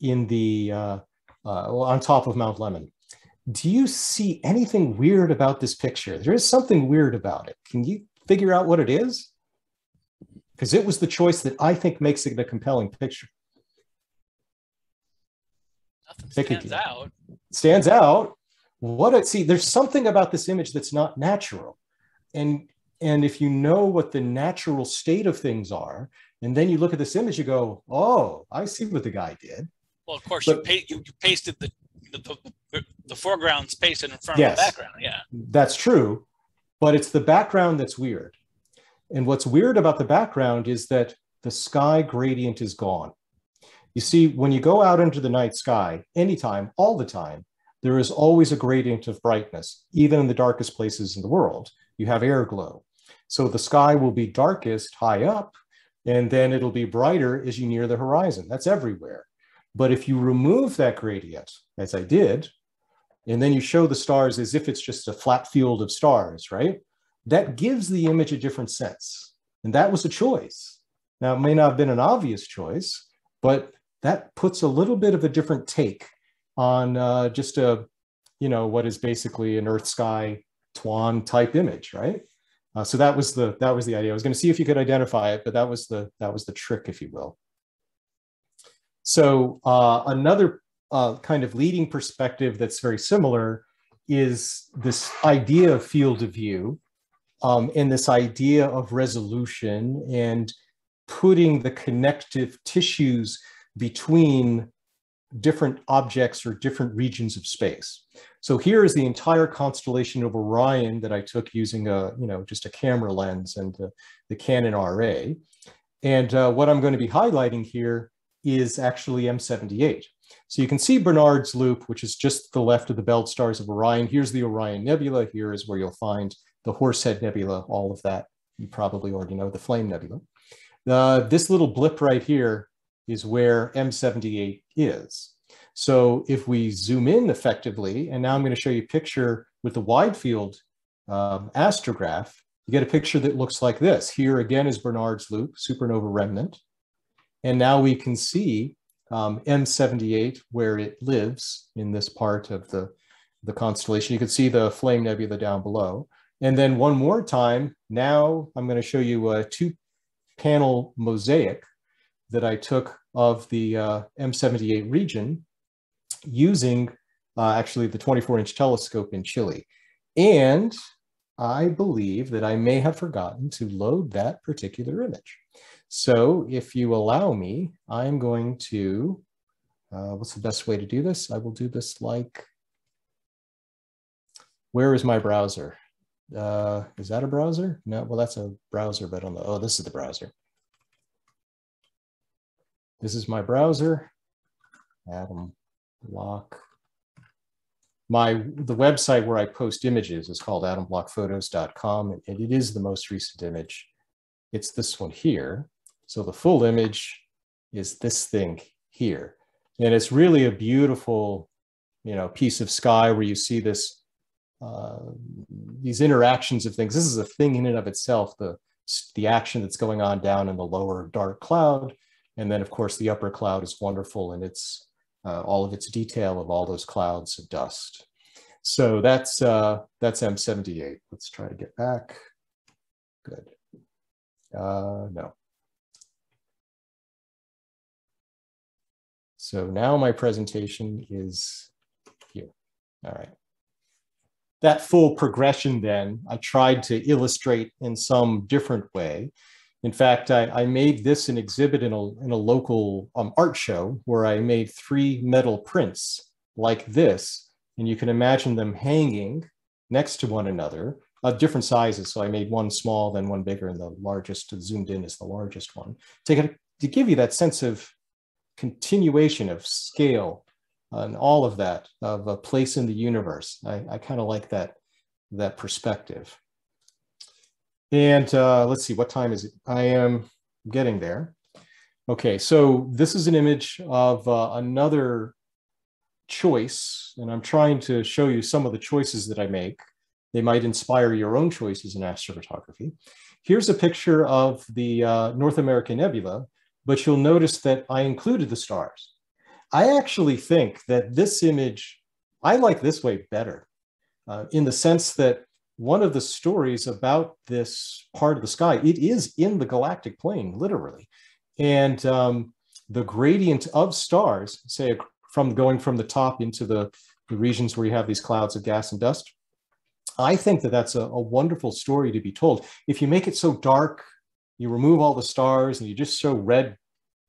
in the, uh, uh, on top of Mount Lemmon. Do you see anything weird about this picture? There is something weird about it. Can you figure out what it is? Because it was the choice that I think makes it a compelling picture. Nothing stands out. Stands out. What it see, there's something about this image that's not natural. And and if you know what the natural state of things are, and then you look at this image, you go, "Oh, I see what the guy did." Well, of course, but, you, you, you pasted the the, the, the foreground's pasted in front yes, of the background. Yeah, that's true but it's the background that's weird. And what's weird about the background is that the sky gradient is gone. You see, when you go out into the night sky, anytime, all the time, there is always a gradient of brightness, even in the darkest places in the world. You have air glow. So the sky will be darkest high up, and then it'll be brighter as you near the horizon. That's everywhere. But if you remove that gradient, as I did, and then you show the stars as if it's just a flat field of stars, right? That gives the image a different sense. And that was a choice. Now, it may not have been an obvious choice, but that puts a little bit of a different take on uh, just a, you know, what is basically an Earth sky TWAN type image, right? Uh, so that was the that was the idea. I was going to see if you could identify it, but that was the that was the trick, if you will. So uh, another uh, kind of leading perspective that's very similar is this idea of field of view um, and this idea of resolution and putting the connective tissues between different objects or different regions of space. So here is the entire constellation of Orion that I took using a, you know, just a camera lens and the Canon RA. And uh, what I'm going to be highlighting here is actually M78. So you can see Barnard's Loop, which is just the left of the belt stars of Orion. Here's the Orion Nebula. Here is where you'll find the Horsehead Nebula, all of that. You probably already know the Flame Nebula. Uh, this little blip right here is where M78 is. So if we zoom in effectively, and now I'm going to show you a picture with the wide field um, astrograph, you get a picture that looks like this. Here again is Barnard's Loop, supernova remnant. And now we can see um, M78 where it lives in this part of the, the constellation. You can see the Flame Nebula down below. And then one more time, now I'm going to show you a two panel mosaic that I took of the uh, M78 region using uh, actually the 24 inch telescope in Chile. And I believe that I may have forgotten to load that particular image. So if you allow me, I'm going to, uh, what's the best way to do this? I will do this like, where is my browser? Uh, is that a browser? No, well, that's a browser, but on the, oh, this is the browser. This is my browser, Adam Block. my the website where I post images is called adamblockphotos.com, and it is the most recent image. It's this one here. So the full image is this thing here. And it's really a beautiful, you know, piece of sky where you see this, uh, these interactions of things. This is a thing in and of itself, the, the action that's going on down in the lower dark cloud. And then of course the upper cloud is wonderful and it's uh, all of its detail of all those clouds of dust. So that's, uh, that's M78. Let's try to get back. Good. Uh, no. So now my presentation is here. All right. That full progression then, I tried to illustrate in some different way. In fact, I, I made this an exhibit in a, in a local um, art show where I made three metal prints like this. And you can imagine them hanging next to one another of different sizes. So I made one small, then one bigger, and the largest zoomed in is the largest one to, to give you that sense of continuation of scale and all of that of a place in the universe. I, I kind of like that, that perspective. And uh, let's see, what time is it? I am getting there. Okay, so this is an image of uh, another choice, and I'm trying to show you some of the choices that I make. They might inspire your own choices in astrophotography. Here's a picture of the uh, North American Nebula, but you'll notice that I included the stars. I actually think that this image, I like this way better uh, in the sense that one of the stories about this part of the sky, it is in the galactic plane, literally. And um, the gradient of stars, say from going from the top into the, the regions where you have these clouds of gas and dust, I think that that's a, a wonderful story to be told. If you make it so dark you remove all the stars and you just show red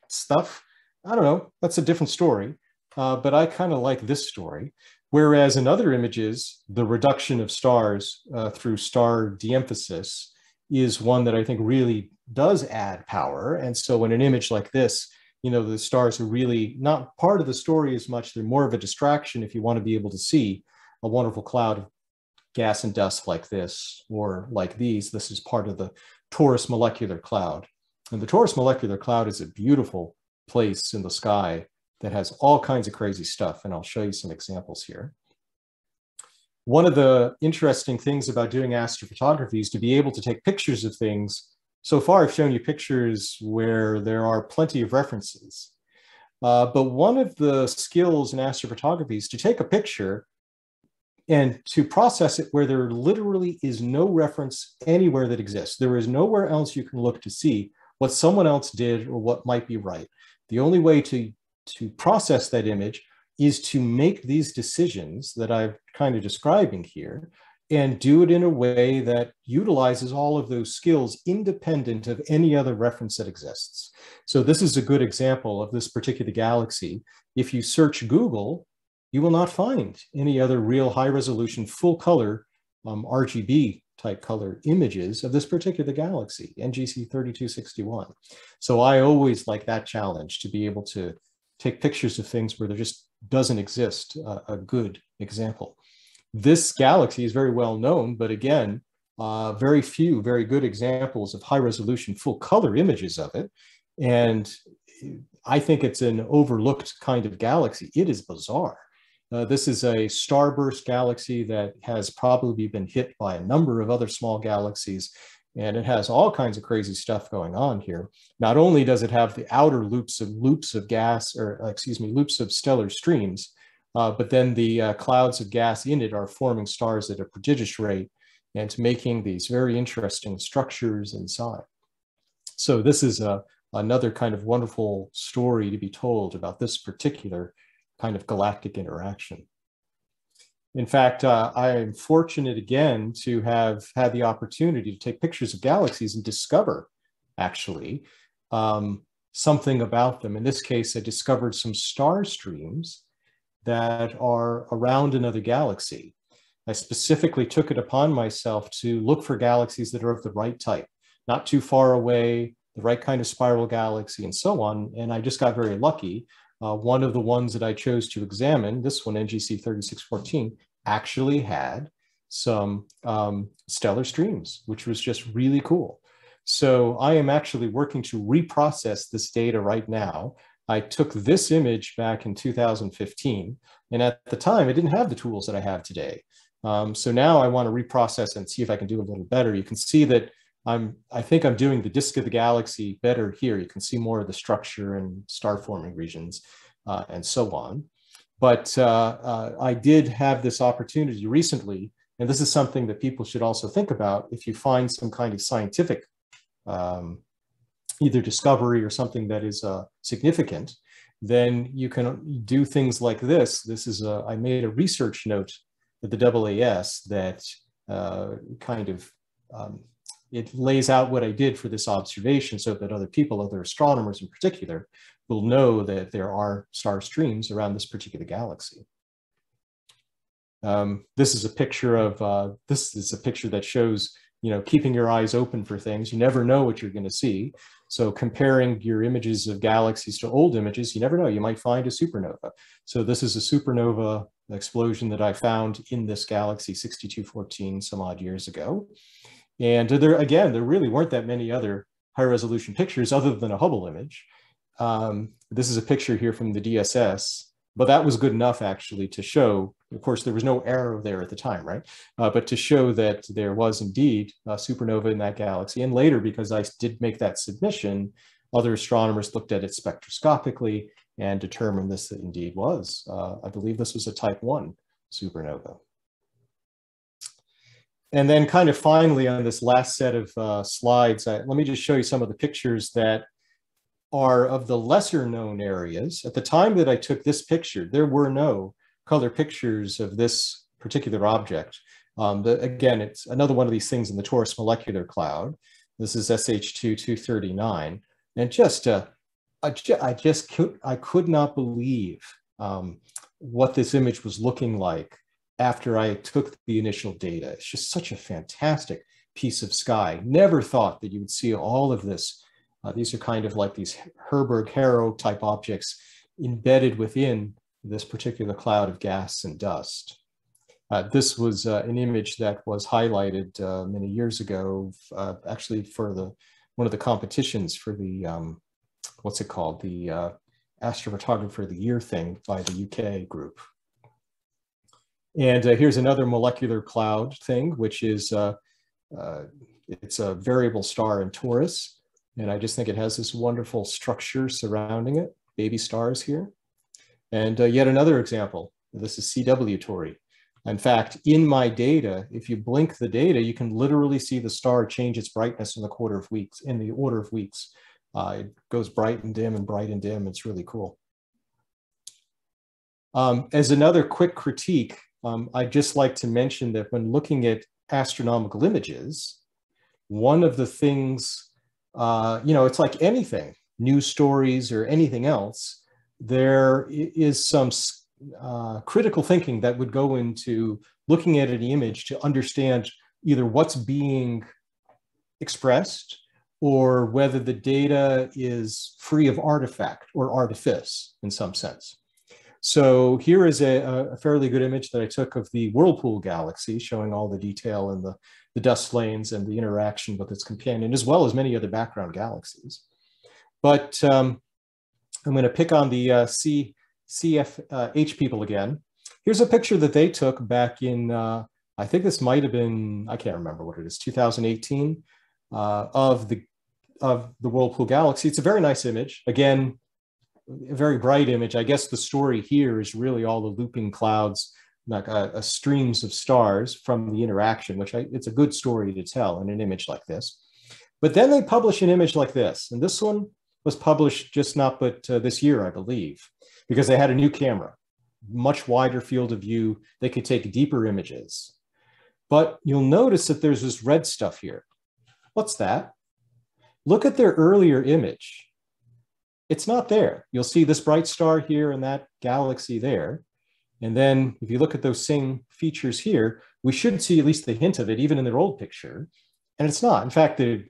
stuff, I don't know, that's a different story. Uh, but I kind of like this story. Whereas in other images, the reduction of stars uh, through star de-emphasis is one that I think really does add power. And so in an image like this, you know, the stars are really not part of the story as much. They're more of a distraction if you want to be able to see a wonderful cloud of gas and dust like this, or like these. This is part of the Taurus molecular cloud. And the Taurus molecular cloud is a beautiful place in the sky that has all kinds of crazy stuff. And I'll show you some examples here. One of the interesting things about doing astrophotography is to be able to take pictures of things. So far, I've shown you pictures where there are plenty of references. Uh, but one of the skills in astrophotography is to take a picture and to process it where there literally is no reference anywhere that exists. There is nowhere else you can look to see what someone else did or what might be right. The only way to, to process that image is to make these decisions that I'm kind of describing here and do it in a way that utilizes all of those skills independent of any other reference that exists. So this is a good example of this particular galaxy. If you search Google, you will not find any other real high resolution full color um, RGB type color images of this particular galaxy, NGC 3261. So I always like that challenge to be able to take pictures of things where there just doesn't exist a, a good example. This galaxy is very well known, but again, uh, very few very good examples of high resolution full color images of it. And I think it's an overlooked kind of galaxy. It is bizarre. Uh, this is a starburst galaxy that has probably been hit by a number of other small galaxies, and it has all kinds of crazy stuff going on here. Not only does it have the outer loops of loops of gas, or uh, excuse me, loops of stellar streams, uh, but then the uh, clouds of gas in it are forming stars at a prodigious rate and making these very interesting structures inside. So this is a, uh, another kind of wonderful story to be told about this particular kind of galactic interaction. In fact, uh, I am fortunate again to have had the opportunity to take pictures of galaxies and discover, actually, um, something about them. In this case, I discovered some star streams that are around another galaxy. I specifically took it upon myself to look for galaxies that are of the right type, not too far away, the right kind of spiral galaxy, and so on. And I just got very lucky uh, one of the ones that I chose to examine, this one, NGC 3614, actually had some um, stellar streams, which was just really cool. So I am actually working to reprocess this data right now. I took this image back in 2015, and at the time, I didn't have the tools that I have today. Um, so now I want to reprocess and see if I can do a little better. You can see that I'm, I think I'm doing the disk of the galaxy better here. You can see more of the structure and star forming regions uh, and so on. But uh, uh, I did have this opportunity recently, and this is something that people should also think about if you find some kind of scientific um, either discovery or something that is uh, significant, then you can do things like this. This is a, I made a research note at the AAS that uh, kind of um, it lays out what I did for this observation so that other people, other astronomers in particular, will know that there are star streams around this particular galaxy. Um, this is a picture of, uh, this is a picture that shows, you know, keeping your eyes open for things. You never know what you're going to see. So comparing your images of galaxies to old images, you never know, you might find a supernova. So this is a supernova explosion that I found in this galaxy 6214 some odd years ago. And there, again, there really weren't that many other high resolution pictures other than a Hubble image. Um, this is a picture here from the DSS, but that was good enough actually to show, of course, there was no error there at the time, right? Uh, but to show that there was indeed a supernova in that galaxy. And later, because I did make that submission, other astronomers looked at it spectroscopically and determined this indeed was. Uh, I believe this was a type one supernova. And then kind of finally on this last set of uh, slides, I, let me just show you some of the pictures that are of the lesser known areas. At the time that I took this picture, there were no color pictures of this particular object. Um, the, again, it's another one of these things in the Taurus molecular cloud. This is SH2 239. And just, uh, I, ju I just could, I could not believe um, what this image was looking like after I took the initial data. It's just such a fantastic piece of sky. Never thought that you would see all of this. Uh, these are kind of like these Herbig-Haro type objects embedded within this particular cloud of gas and dust. Uh, this was uh, an image that was highlighted uh, many years ago, uh, actually for the one of the competitions for the, um, what's it called, the uh, Astrophotographer of the Year thing by the UK group. And uh, here's another molecular cloud thing, which is, uh, uh, it's a variable star in Taurus. And I just think it has this wonderful structure surrounding it, baby stars here. And uh, yet another example, this is CW Tauri. In fact, in my data, if you blink the data, you can literally see the star change its brightness in the quarter of weeks, in the order of weeks. Uh, it goes bright and dim and bright and dim. It's really cool. Um, as another quick critique, um, I'd just like to mention that when looking at astronomical images, one of the things, uh, you know, it's like anything, news stories or anything else, there is some uh, critical thinking that would go into looking at an image to understand either what's being expressed or whether the data is free of artifact or artifice in some sense. So here is a, a, fairly good image that I took of the Whirlpool galaxy, showing all the detail and the, the dust lanes and the interaction with its companion, as well as many other background galaxies. But um, I'm going to pick on the uh, C, CFH uh, people again. Here's a picture that they took back in, uh, I think this might have been, I can't remember what it is, 2018, uh, of the of the Whirlpool galaxy. It's a very nice image. Again, a very bright image. I guess the story here is really all the looping clouds, like a, a streams of stars from the interaction, which I, it's a good story to tell in an image like this. But then they publish an image like this, and this one was published just not but uh, this year, I believe, because they had a new camera, much wider field of view. They could take deeper images. But you'll notice that there's this red stuff here. What's that? Look at their earlier image it's not there. You'll see this bright star here and that galaxy there. And then if you look at those same features here, we should see at least the hint of it, even in their old picture. And it's not. In fact, the,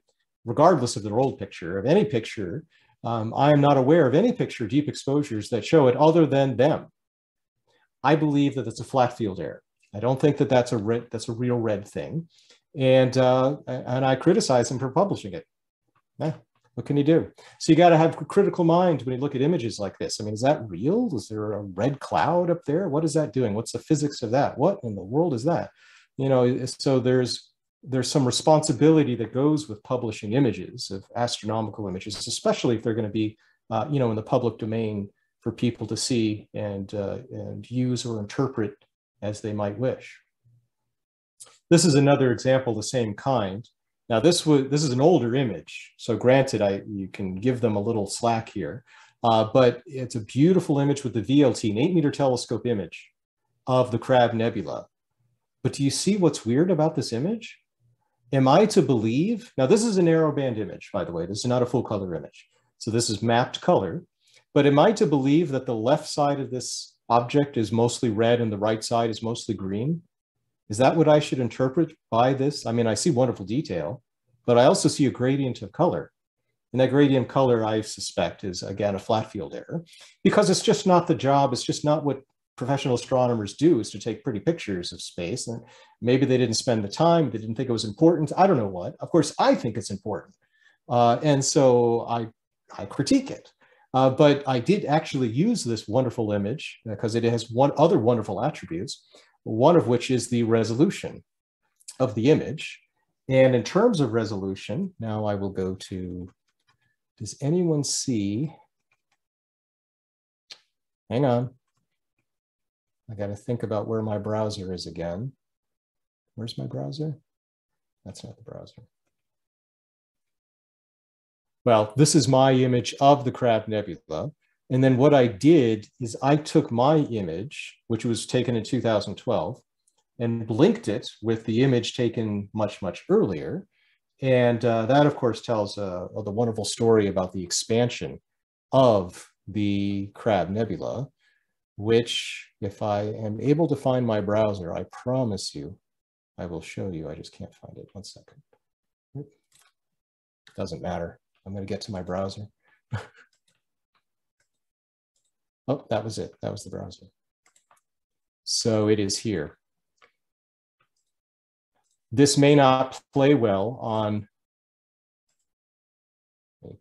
regardless of their old picture, of any picture, um, I am not aware of any picture deep exposures that show it other than them. I believe that it's a flat field error. I don't think that that's a that's a real red thing. And, uh, and I criticize them for publishing it. Yeah, what can you do? So you got to have a critical mind when you look at images like this. I mean, is that real? Is there a red cloud up there? What is that doing? What's the physics of that? What in the world is that? You know, so there's there's some responsibility that goes with publishing images of astronomical images, especially if they're going to be, uh, you know, in the public domain for people to see and uh, and use or interpret as they might wish. This is another example, the same kind. Now this was this is an older image, so granted, I you can give them a little slack here, uh, but it's a beautiful image with the VLT, an eight meter telescope image of the Crab Nebula. But do you see what's weird about this image? Am I to believe, now this is a narrowband image, by the way, this is not a full color image. So this is mapped color, but am I to believe that the left side of this object is mostly red and the right side is mostly green? Is that what I should interpret by this? I mean, I see wonderful detail, but I also see a gradient of color. And that gradient of color, I suspect, is again a flat field error because it's just not the job. It's just not what professional astronomers do is to take pretty pictures of space. And maybe they didn't spend the time, they didn't think it was important. I don't know what. Of course, I think it's important. Uh, and so I, I critique it. Uh, but I did actually use this wonderful image because it has one other wonderful attributes one of which is the resolution of the image. And in terms of resolution, now I will go to, does anyone see, hang on, I got to think about where my browser is again. Where's my browser? That's not the browser. Well, this is my image of the Crab Nebula. And then what I did is I took my image, which was taken in 2012, and linked it with the image taken much, much earlier. And uh, that, of course, tells uh, the wonderful story about the expansion of the Crab Nebula, which, if I am able to find my browser, I promise you, I will show you. I just can't find it. One second. Doesn't matter. I'm going to get to my browser. [LAUGHS] Oh, that was it. That was the browser. So it is here. This may not play well on,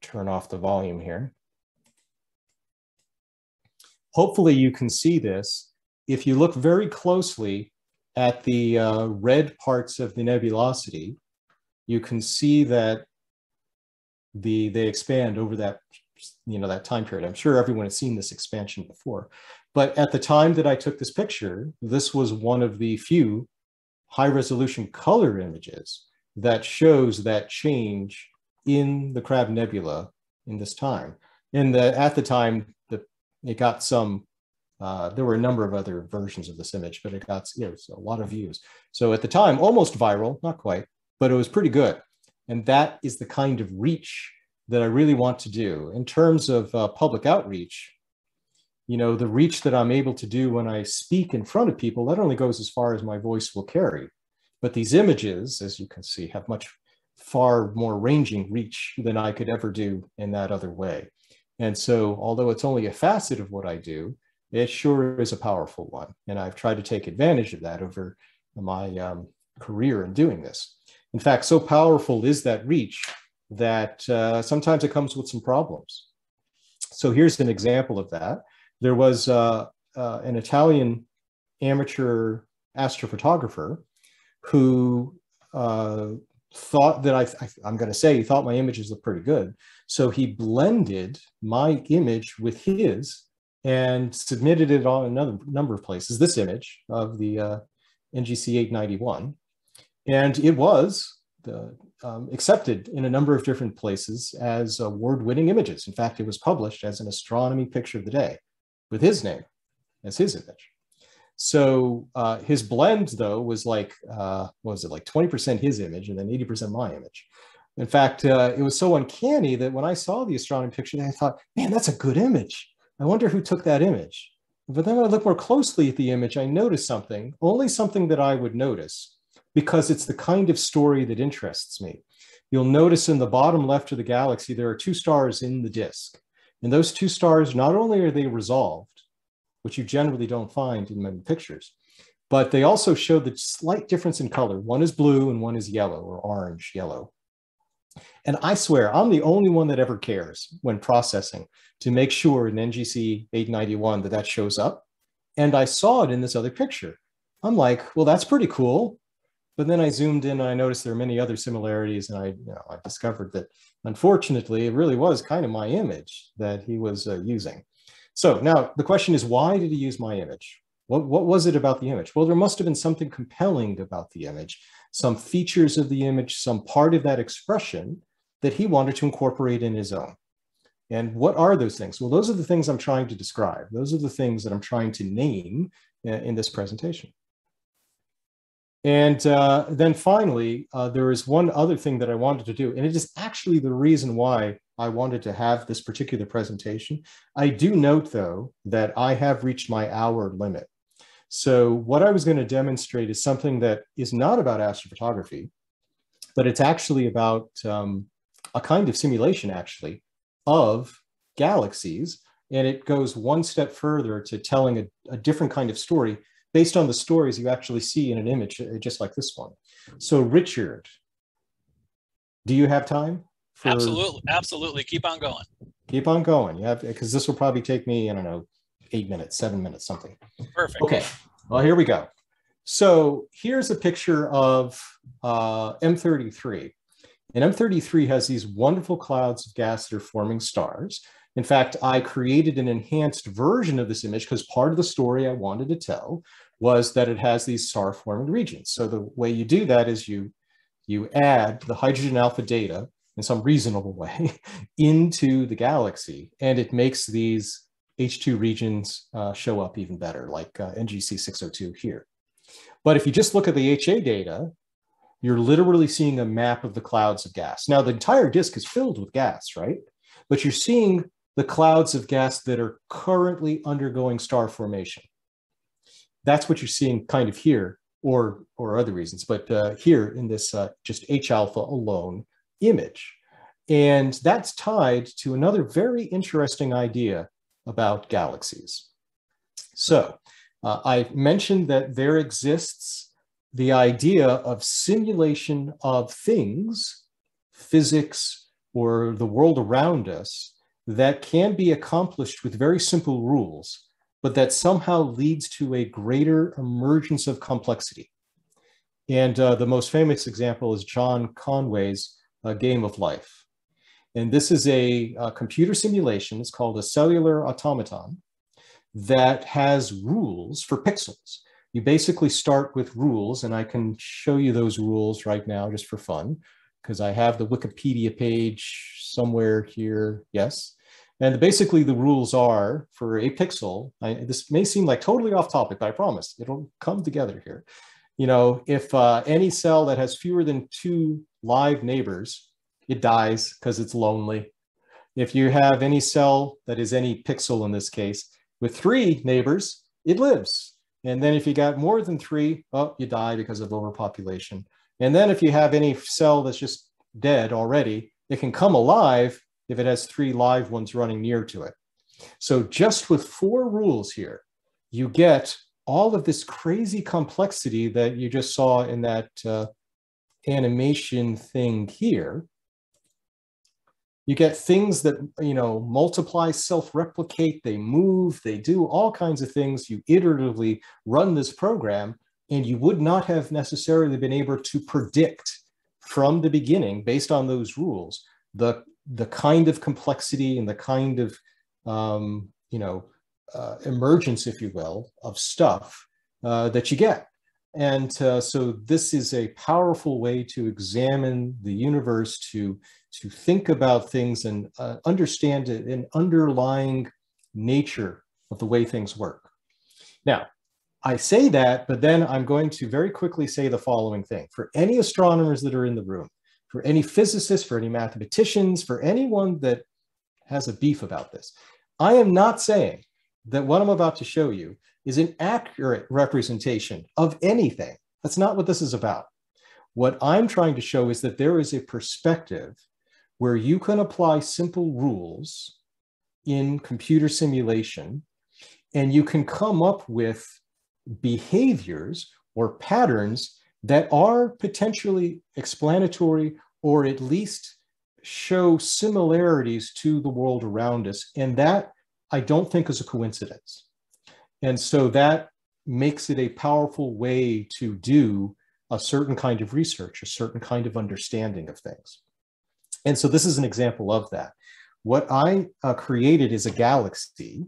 turn off the volume here. Hopefully you can see this. If you look very closely at the uh, red parts of the nebulosity, you can see that the they expand over that you know, that time period. I'm sure everyone has seen this expansion before. But at the time that I took this picture, this was one of the few high resolution color images that shows that change in the Crab Nebula in this time. And the, at the time, the, it got some, uh, there were a number of other versions of this image, but it got you know, a lot of views. So at the time, almost viral, not quite, but it was pretty good. And that is the kind of reach that I really want to do. In terms of uh, public outreach, you know, the reach that I'm able to do when I speak in front of people, that only goes as far as my voice will carry. But these images, as you can see, have much far more ranging reach than I could ever do in that other way. And so, although it's only a facet of what I do, it sure is a powerful one. And I've tried to take advantage of that over my um, career in doing this. In fact, so powerful is that reach that uh, sometimes it comes with some problems. So here's an example of that. There was uh, uh, an Italian amateur astrophotographer who uh, thought that I, I am going to say he thought my images looked pretty good. So he blended my image with his and submitted it on another number of places. This image of the uh, NGC 891, and it was the um, accepted in a number of different places as award-winning images. In fact, it was published as an astronomy picture of the day with his name as his image. So uh, his blend, though, was like, uh, what was it, like 20% his image and then 80% my image. In fact, uh, it was so uncanny that when I saw the astronomy picture, I thought, man, that's a good image. I wonder who took that image. But then when I look more closely at the image, I noticed something, only something that I would notice, because it's the kind of story that interests me. You'll notice in the bottom left of the galaxy, there are two stars in the disk. And those two stars, not only are they resolved, which you generally don't find in many pictures, but they also show the slight difference in color. One is blue and one is yellow or orange yellow. And I swear, I'm the only one that ever cares when processing to make sure in NGC 891 that that shows up. And I saw it in this other picture. I'm like, well, that's pretty cool. But then I zoomed in and I noticed there are many other similarities. And I, you know, I discovered that unfortunately, it really was kind of my image that he was uh, using. So now the question is, why did he use my image? What, what was it about the image? Well, there must have been something compelling about the image, some features of the image, some part of that expression that he wanted to incorporate in his own. And what are those things? Well, those are the things I'm trying to describe. Those are the things that I'm trying to name uh, in this presentation. And uh, then finally, uh, there is one other thing that I wanted to do, and it is actually the reason why I wanted to have this particular presentation. I do note, though, that I have reached my hour limit. So what I was going to demonstrate is something that is not about astrophotography, but it's actually about um, a kind of simulation, actually, of galaxies. And it goes one step further to telling a, a different kind of story based on the stories you actually see in an image, uh, just like this one. So, Richard, do you have time? For... Absolutely, absolutely. Keep on going. Keep on going. You have because this will probably take me, I don't know, eight minutes, seven minutes, something. Perfect. Okay. Well, here we go. So here's a picture of uh, M33. And M33 has these wonderful clouds of gas that are forming stars. In fact, I created an enhanced version of this image because part of the story I wanted to tell was that it has these star forming regions. So the way you do that is you, you add the hydrogen alpha data in some reasonable way [LAUGHS] into the galaxy, and it makes these HII regions uh, show up even better, like uh, NGC 602 here. But if you just look at the HA data, you're literally seeing a map of the clouds of gas. Now, the entire disk is filled with gas, right? But you're seeing the clouds of gas that are currently undergoing star formation. That's what you're seeing kind of here, or, or other reasons, but uh, here in this uh, just H alpha alone image. And that's tied to another very interesting idea about galaxies. So uh, I mentioned that there exists the idea of simulation of things, physics, or the world around us that can be accomplished with very simple rules, but that somehow leads to a greater emergence of complexity. And uh, the most famous example is John Conway's uh, Game of Life. And this is a, a computer simulation, it's called a cellular automaton, that has rules for pixels. You basically start with rules, and I can show you those rules right now just for fun, because I have the Wikipedia page somewhere here, yes. And basically the rules are for a pixel, I, this may seem like totally off topic, but I promise it'll come together here. You know, if uh, any cell that has fewer than two live neighbors, it dies because it's lonely. If you have any cell that is any pixel in this case, with three neighbors, it lives. And then if you got more than three, oh, you die because of overpopulation. And then if you have any cell that's just dead already, it can come alive if it has three live ones running near to it. So just with four rules here, you get all of this crazy complexity that you just saw in that uh, animation thing here. You get things that, you know, multiply, self-replicate, they move, they do all kinds of things. You iteratively run this program and you would not have necessarily been able to predict from the beginning, based on those rules, the the kind of complexity and the kind of um, you know uh, emergence, if you will, of stuff uh, that you get. And uh, so this is a powerful way to examine the universe, to to think about things and uh, understand an underlying nature of the way things work. Now, I say that, but then I'm going to very quickly say the following thing. For any astronomers that are in the room, for any physicists, for any mathematicians, for anyone that has a beef about this. I am not saying that what I'm about to show you is an accurate representation of anything. That's not what this is about. What I'm trying to show is that there is a perspective where you can apply simple rules in computer simulation and you can come up with behaviors or patterns that are potentially explanatory or at least show similarities to the world around us. And that I don't think is a coincidence. And so that makes it a powerful way to do a certain kind of research, a certain kind of understanding of things. And so this is an example of that. What I uh, created is a galaxy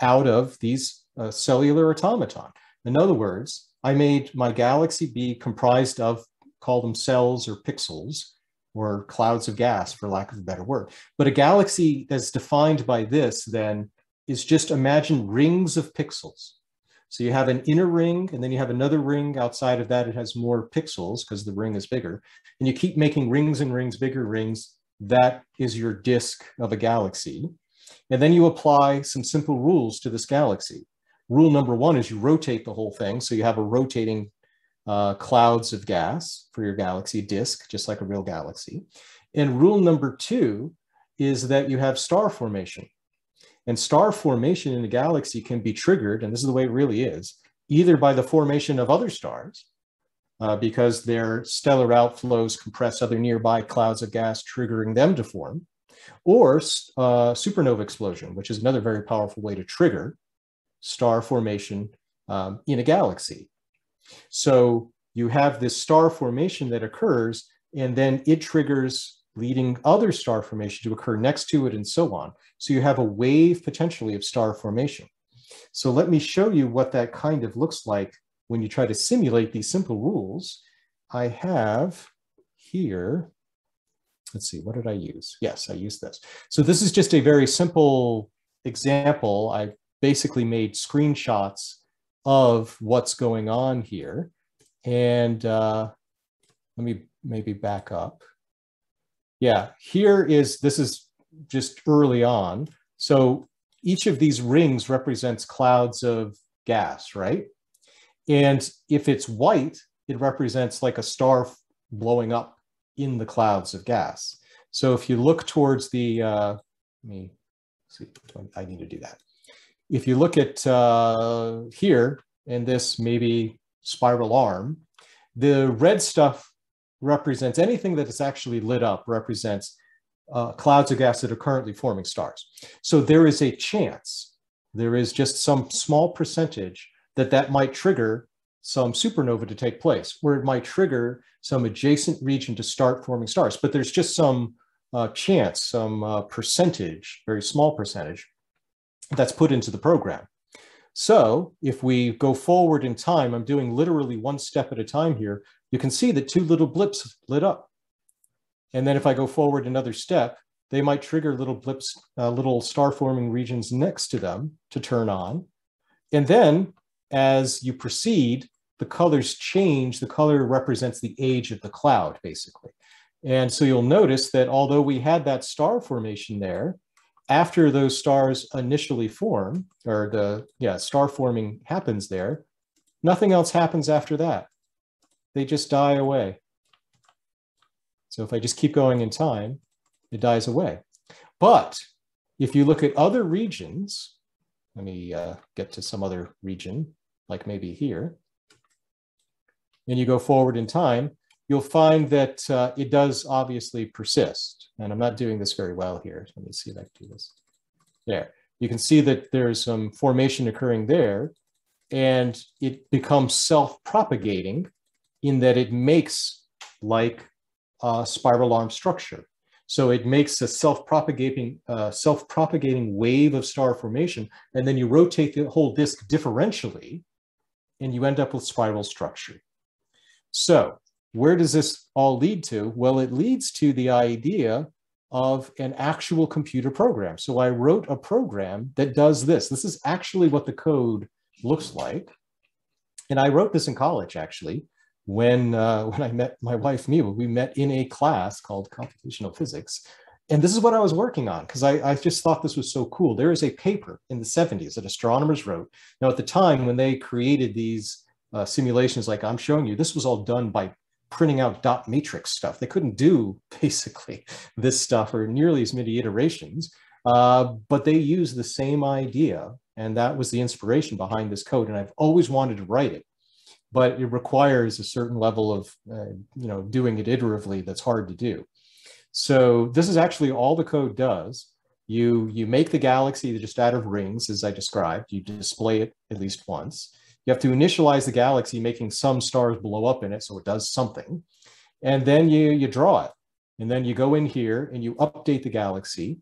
out of these uh, cellular automaton. In other words, I made my galaxy be comprised of, call them cells or pixels, or clouds of gas, for lack of a better word. But a galaxy that's defined by this then is just imagine rings of pixels. So you have an inner ring, and then you have another ring outside of that. It has more pixels because the ring is bigger. And you keep making rings and rings, bigger rings. That is your disk of a galaxy. And then you apply some simple rules to this galaxy. Rule number one is you rotate the whole thing. So you have a rotating uh, clouds of gas for your galaxy disk, just like a real galaxy. And rule number two is that you have star formation. And star formation in a galaxy can be triggered, and this is the way it really is, either by the formation of other stars, uh, because their stellar outflows compress other nearby clouds of gas, triggering them to form, or uh, supernova explosion, which is another very powerful way to trigger star formation um, in a galaxy. So you have this star formation that occurs, and then it triggers leading other star formation to occur next to it and so on. So you have a wave potentially of star formation. So let me show you what that kind of looks like when you try to simulate these simple rules. I have here, let's see, what did I use? Yes, I used this. So this is just a very simple example. I basically made screenshots of what's going on here. And uh, let me maybe back up. Yeah, here is, this is just early on. So each of these rings represents clouds of gas, right? And if it's white, it represents like a star blowing up in the clouds of gas. So if you look towards the, uh, let me see, I need to do that if you look at uh, here in this maybe spiral arm, the red stuff represents anything that is actually lit up represents uh, clouds of gas that are currently forming stars. So there is a chance, there is just some small percentage that that might trigger some supernova to take place, where it might trigger some adjacent region to start forming stars. But there's just some uh, chance, some uh, percentage, very small percentage, that's put into the program. So if we go forward in time, I'm doing literally one step at a time here, you can see that two little blips lit up. And then if I go forward another step, they might trigger little blips, uh, little star forming regions next to them to turn on. And then as you proceed, the colors change. The color represents the age of the cloud, basically. And so you'll notice that although we had that star formation there, after those stars initially form, or the yeah star forming happens there, nothing else happens after that. They just die away. So if I just keep going in time, it dies away. But if you look at other regions, let me uh, get to some other region, like maybe here, and you go forward in time, you'll find that uh, it does obviously persist. And I'm not doing this very well here. Let me see if I can do this. There. You can see that there's some formation occurring there, and it becomes self-propagating in that it makes like a spiral arm structure. So it makes a self-propagating uh, self-propagating wave of star formation, and then you rotate the whole disk differentially, and you end up with spiral structure. So where does this all lead to? Well, it leads to the idea of an actual computer program. So I wrote a program that does this. This is actually what the code looks like. And I wrote this in college, actually, when, uh, when I met my wife, Miwa. We met in a class called computational physics. And this is what I was working on because I, I just thought this was so cool. There is a paper in the 70s that astronomers wrote. Now, at the time when they created these uh, simulations like I'm showing you, this was all done by printing out dot matrix stuff. They couldn't do [LAUGHS] basically this stuff or nearly as many iterations, uh, but they use the same idea And that was the inspiration behind this code. And I've always wanted to write it, but it requires a certain level of, uh, you know, doing it iteratively that's hard to do. So this is actually all the code does. You, you make the galaxy just out of rings, as I described. You display it at least once. You have to initialize the galaxy, making some stars blow up in it so it does something. And then you, you draw it. And then you go in here and you update the galaxy.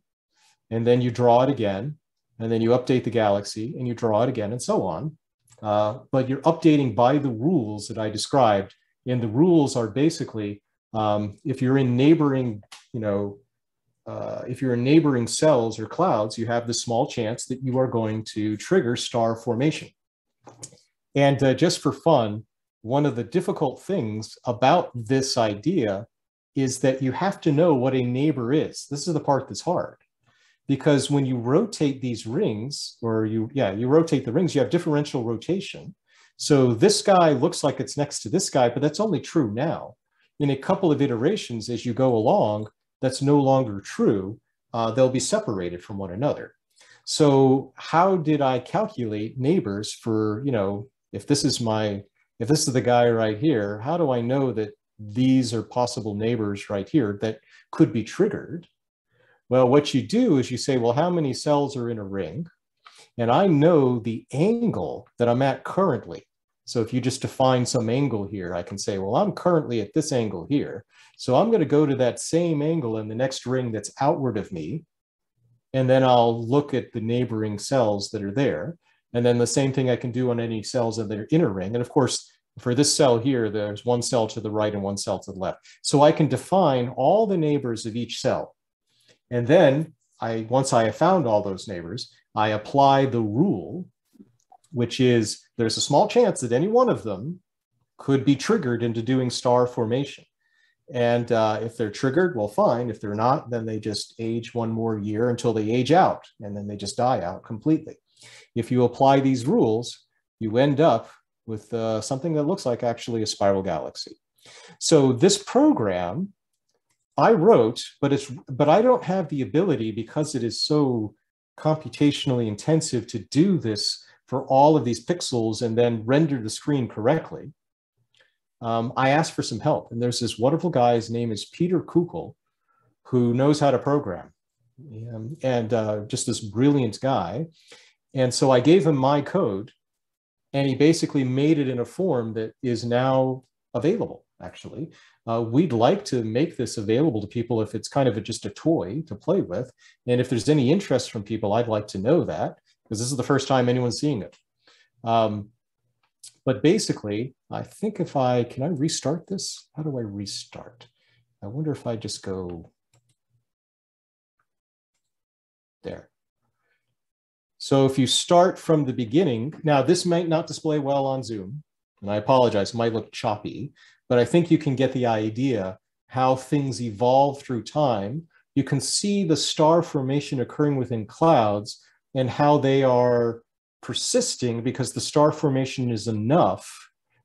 And then you draw it again. And then you update the galaxy and you draw it again and so on. Uh, but you're updating by the rules that I described. And the rules are basically um, if you're in neighboring, you know, uh, if you're in neighboring cells or clouds, you have the small chance that you are going to trigger star formation. And uh, just for fun, one of the difficult things about this idea is that you have to know what a neighbor is. This is the part that's hard because when you rotate these rings or you, yeah, you rotate the rings, you have differential rotation. So this guy looks like it's next to this guy, but that's only true now. In a couple of iterations as you go along, that's no longer true. Uh, they'll be separated from one another. So how did I calculate neighbors for, you know, if this is my, if this is the guy right here, how do I know that these are possible neighbors right here that could be triggered? Well, what you do is you say, well, how many cells are in a ring? And I know the angle that I'm at currently. So if you just define some angle here, I can say, well, I'm currently at this angle here. So I'm going to go to that same angle in the next ring that's outward of me. And then I'll look at the neighboring cells that are there. And then the same thing I can do on any cells in their inner ring. And of course, for this cell here, there's one cell to the right and one cell to the left. So I can define all the neighbors of each cell. And then I, once I have found all those neighbors, I apply the rule which is there's a small chance that any one of them could be triggered into doing star formation. And uh, if they're triggered, well, fine. If they're not, then they just age one more year until they age out, and then they just die out completely. If you apply these rules, you end up with uh, something that looks like actually a spiral galaxy. So this program I wrote, but it's but I don't have the ability because it is so computationally intensive to do this for all of these pixels and then render the screen correctly, um, I asked for some help. And there's this wonderful guy, his name is Peter Kukul, who knows how to program. Um, and uh, just this brilliant guy. And so I gave him my code, and he basically made it in a form that is now available, actually. Uh, we'd like to make this available to people if it's kind of a, just a toy to play with. And if there's any interest from people, I'd like to know that because this is the first time anyone's seeing it. Um, but basically, I think if I, can I restart this? How do I restart? I wonder if I just go there. So if you start from the beginning, now this might not display well on Zoom, and I apologize, might look choppy, but I think you can get the idea how things evolve through time. You can see the star formation occurring within clouds, and how they are persisting because the star formation is enough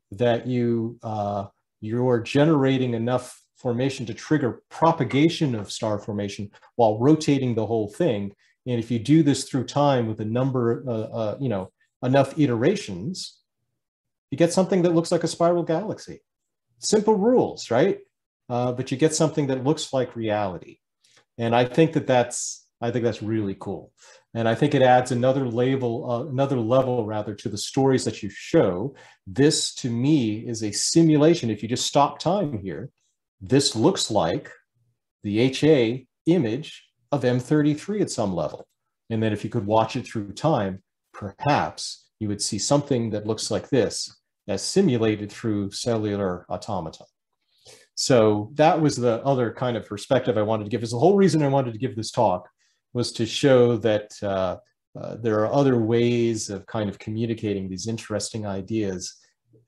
that you uh, you're generating enough formation to trigger propagation of star formation while rotating the whole thing. And if you do this through time with a number, uh, uh, you know, enough iterations, you get something that looks like a spiral galaxy. Simple rules, right? Uh, but you get something that looks like reality. And I think that that's, I think that's really cool. And I think it adds another label, uh, another level rather to the stories that you show. This to me is a simulation. If you just stop time here, this looks like the HA image of M33 at some level. And then if you could watch it through time, perhaps you would see something that looks like this as simulated through cellular automata. So that was the other kind of perspective I wanted to give. Is the whole reason I wanted to give this talk was to show that uh, uh, there are other ways of kind of communicating these interesting ideas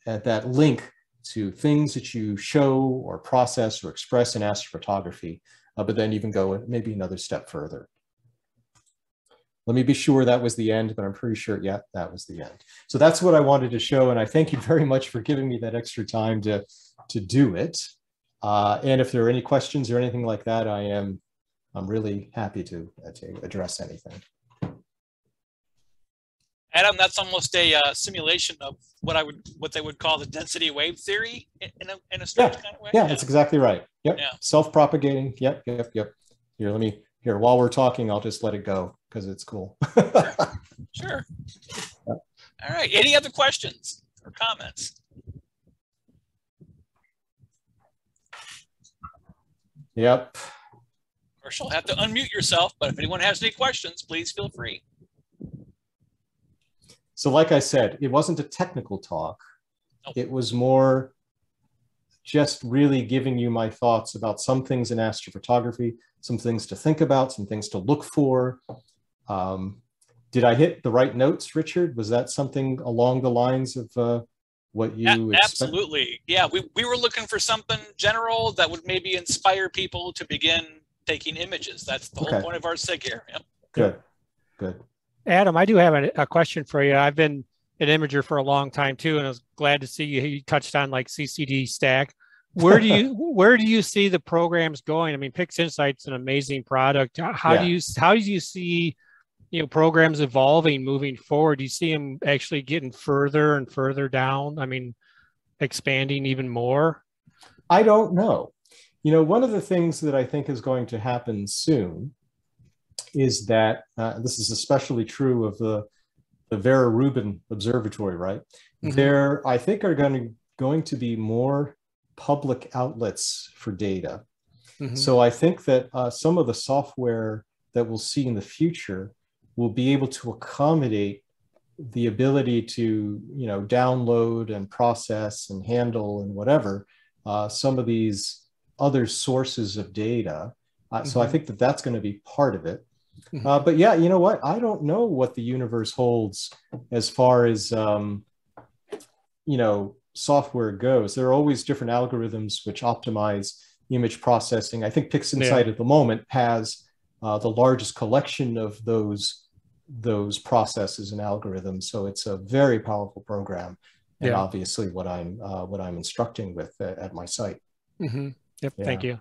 at that link to things that you show or process or express in astrophotography, uh, but then even go maybe another step further. Let me be sure that was the end, but I'm pretty sure, yeah, that was the end. So that's what I wanted to show, and I thank you [LAUGHS] very much for giving me that extra time to, to do it. Uh, and if there are any questions or anything like that, I am I'm really happy to, uh, to address anything. Adam, that's almost a uh, simulation of what I would what they would call the density wave theory in a, in a strange yeah. kind of way. Yeah, yeah, that's exactly right. Yep. Yeah. Self-propagating. Yep, yep, yep. Here, let me here while we're talking, I'll just let it go because it's cool. Sure. [LAUGHS] All right. Any other questions or comments? yep. Course, you'll have to unmute yourself, but if anyone has any questions, please feel free. So, like I said, it wasn't a technical talk. It was more just really giving you my thoughts about some things in astrophotography, some things to think about, some things to look for. Um, did I hit the right notes, Richard? Was that something along the lines of uh, what you? Absolutely. Yeah, we, we were looking for something general that would maybe inspire people to begin taking images. That's the whole point of our SIG here. Yep. Good, good. Adam, I do have a, a question for you. I've been an imager for a long time too, and I was glad to see you, you touched on like CCD stack. Where do you [LAUGHS] where do you see the programs going? I mean, PixInsight's an amazing product. How Yeah. do you how do you see you know programs evolving moving forward? Do you see them actually getting further and further down? I mean, expanding even more? I don't know. You know, one of the things that I think is going to happen soon is that uh, this is especially true of the the Vera Rubin Observatory, right? Mhm. There, I think, are going to going to be more public outlets for data. Mhm. So I think that uh, some of the software that we'll see in the future will be able to accommodate the ability to, you know, download and process and handle and whatever uh, some of these other sources of data. Uh, So I Mhm. think that that's going to be part of it. Mhm. Uh, but yeah, you know what? I don't know what the universe holds as far as um, you know software goes. There are always different algorithms which optimize image processing. I think PixInsight at the moment has uh, the largest collection of those those processes and algorithms. So it's a very powerful program, and Yeah. obviously what I'm uh, what I'm instructing with at, at my site. Mhm. Yep. Thank you.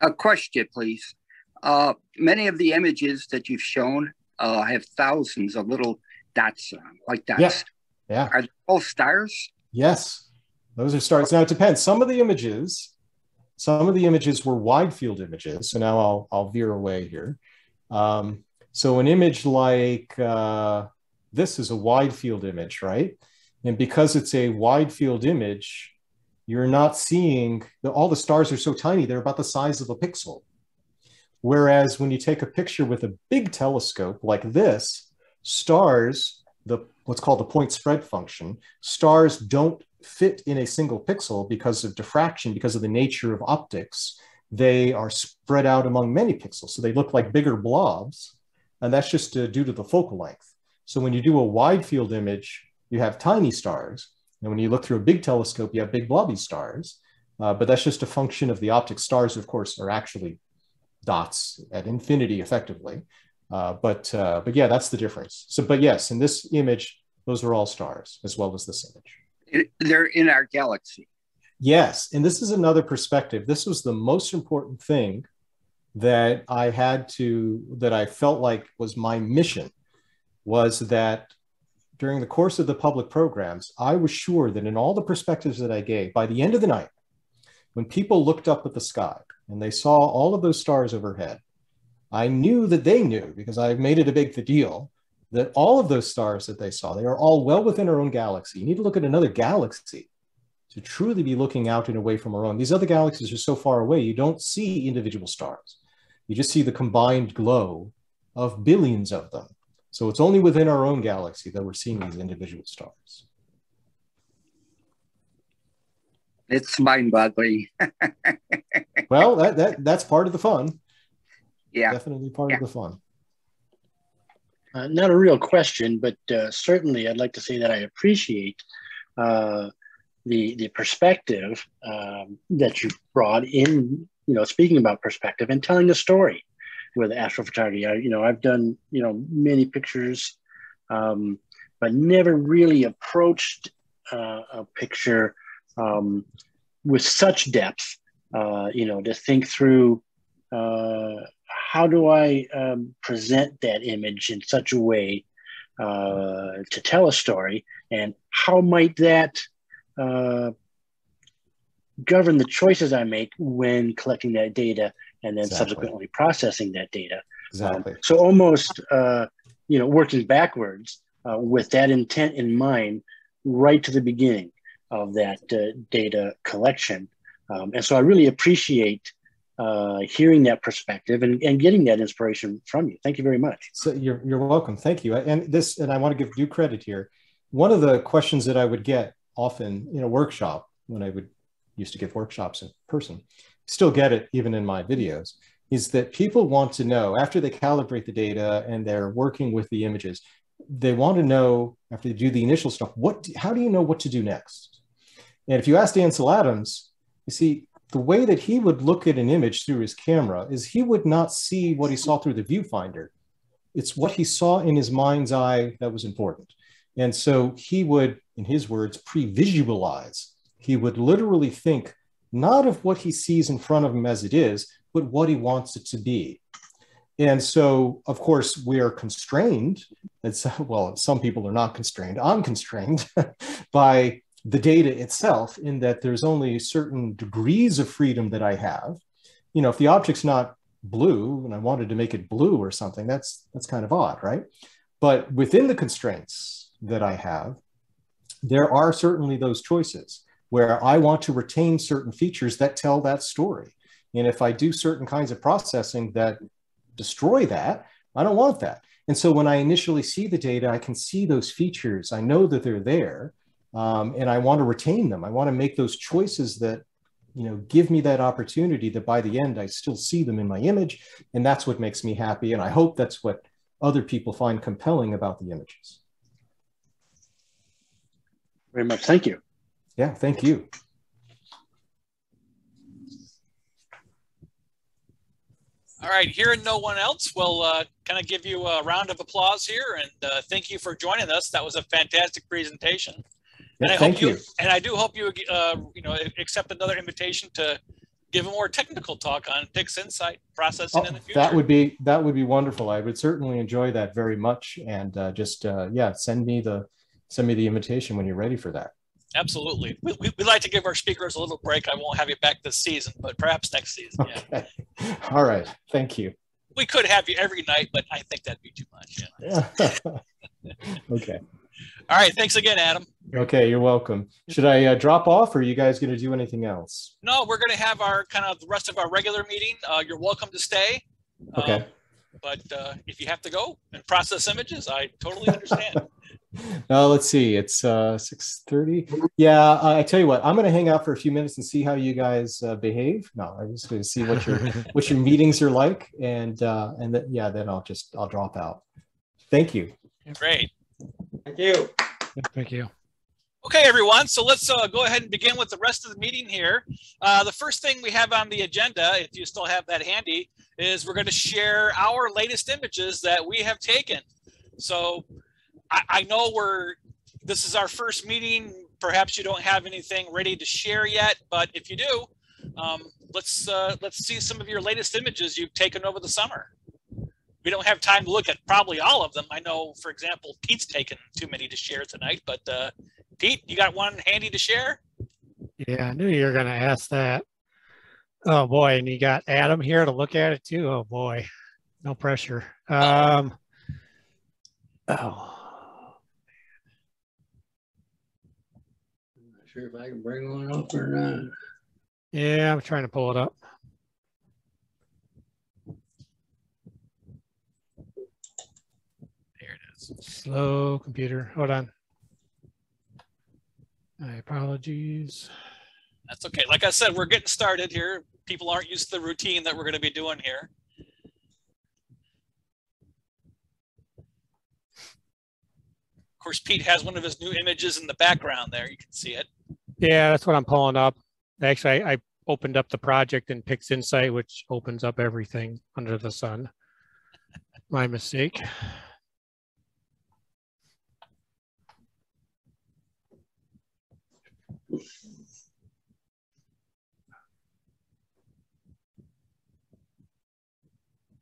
A question, please. Uh, many of the images that you've shown uh, have thousands of little dots on, like dots. Yeah. Are they all stars? Yes, those are stars. Now it depends. Some of the images, some of the images were wide field images. So now I'll I'll veer away here. Um, so an image like uh, this is a wide field image, right? And because it's a wide field image, you're not seeing the, all the stars are so tiny; they're about the size of a pixel. Whereas when you take a picture with a big telescope like this, stars, the what's called the point spread function, stars don't fit in a single pixel because of diffraction, because of the nature of optics. They are spread out among many pixels. So they look like bigger blobs. And that's just uh, due to the focal length. So when you do a wide field image, you have tiny stars. And when you look through a big telescope, you have big blobby stars. Uh, but that's just a function of the optics. Stars, of course, are actually dots at infinity effectively. Uh, but uh, but yeah, that's the difference. So, but yes, in this image, those are all stars as well as this image. They're in our galaxy. Yes, and this is another perspective. This was the most important thing that I had to that I felt like was my mission was that during the course of the public programs, I was sure that in all the perspectives that I gave, by the end of the night, when people looked up at the sky and they saw all of those stars overhead, I knew that they knew because I made it a big deal that all of those stars that they saw, they are all well within our own galaxy. You need to look at another galaxy to truly be looking out and away from our own. These other galaxies are so far away, you don't see individual stars. You just see the combined glow of billions of them. So it's only within our own galaxy that we're seeing these individual stars. It's mind boggling. [LAUGHS] Well, that, that that's part of the fun. Yeah. Definitely part Yeah. of the fun. Uh, not a real question, but uh, certainly I'd like to say that I appreciate uh, the the perspective um, that you brought in. You know, speaking about perspective and telling the story with astrophotography. I, you know, I've done you know many pictures, um, but never really approached uh, a picture um, with such depth. Uh, you know, to think through. Uh, how do I um, present that image in such a way uh, to tell a story, and how might that uh, govern the choices I make when collecting that data and then Exactly. subsequently processing that data? Um, Exactly. so almost, uh, you know, working backwards uh, with that intent in mind, right to the beginning of that uh, data collection. Um, and so I really appreciate uh, hearing that perspective and, and getting that inspiration from you. Thank you very much. So you're, you're welcome. Thank you. And this, and I want to give due credit here. One of the questions that I would get often in a workshop when I would used to give workshops in person, still get it even in my videos, is that people want to know after they calibrate the data and they're working with the images, they want to know after they do the initial stuff, what, how do you know what to do next? And if you ask Ansel Adams, you see, the way that he would look at an image through his camera is he would not see what he saw through the viewfinder. It's what he saw in his mind's eye that was important. And so he would, in his words, pre visualize. He would literally think not of what he sees in front of him as it is, but what he wants it to be. And so, of course, we are constrained. It's, well, some people are not constrained. I'm constrained [LAUGHS] by the data itself, in that there's only certain degrees of freedom that I have. You know, if the object's not blue and I wanted to make it blue or something, that's that's kind of odd, right? But within the constraints that I have, there are certainly those choices where I want to retain certain features that tell that story. And if I do certain kinds of processing that destroy that, I don't want that. And so when I initially see the data, I can see those features. I know that they're there, um, and I want to retain them. I want to make those choices that, you know, give me that opportunity that by the end I still see them in my image, and that's what makes me happy. And I hope that's what other people find compelling about the images. Very much. Thank you. Yeah, thank you. All right, hearing no one else, we'll uh, kind of give you a round of applause here and uh, thank you for joining us. That was a fantastic presentation. And I thank hope you, you. and I do hope you, uh, you know, accept another invitation to give a more technical talk on PixInsight processing in the Oh, future. that would be that would be wonderful. I would certainly enjoy that very much. And uh, just uh, yeah, send me the send me the invitation when you're ready for that. Absolutely. We, we, we like to give our speakers a little break. I won't have you back this season, but perhaps next season. Yeah. Okay. [LAUGHS] All right. Thank you. We could have you every night, but I think that'd be too much. Yeah. [LAUGHS] okay. All right. Thanks again, Adam. Okay. You're welcome. Should I uh, drop off, or are you guys going to do anything else? No, we're going to have our kind of the rest of our regular meeting. Uh, you're welcome to stay. Okay. Um, but uh, if you have to go and process images, I totally understand. [LAUGHS] Now [LAUGHS] let's see. It's uh, six thirty. Yeah. Uh, I tell you what. I'm going to hang out for a few minutes and see how you guys uh, behave. No, I'm just going to see what your [LAUGHS] what your meetings are like, and uh, and then yeah, then I'll just I'll drop out. Thank you. Great. Thank you. Thank you. Okay, everyone. So let's uh, go ahead and begin with the rest of the meeting here. Uh, the first thing we have on the agenda, if you still have that handy, is we're going to share our latest images that we have taken. So I, I know we're this is our first meeting. Perhaps you don't have anything ready to share yet, but if you do, um, let's uh, let's see some of your latest images you've taken over the summer. We don't have time to look at probably all of them. I know, for example, Pete's taken too many to share tonight, but uh, Pete, you got one handy to share? Yeah, I knew you were going to ask that. Oh boy, and you got Adam here to look at it too. Oh boy, no pressure. Um, oh, I'm not sure if I can bring one up or not. yeah, I'm trying to pull it up. There it is. Slow computer. Hold on. My apologies. That's okay. Like I said, we're getting started here. People aren't used to the routine that we're going to be doing here. Of course, Pete has one of his new images in the background there. You can see it. Yeah, that's what I'm pulling up. Actually, I, I opened up the project in PixInsight, which opens up everything under the sun. My mistake.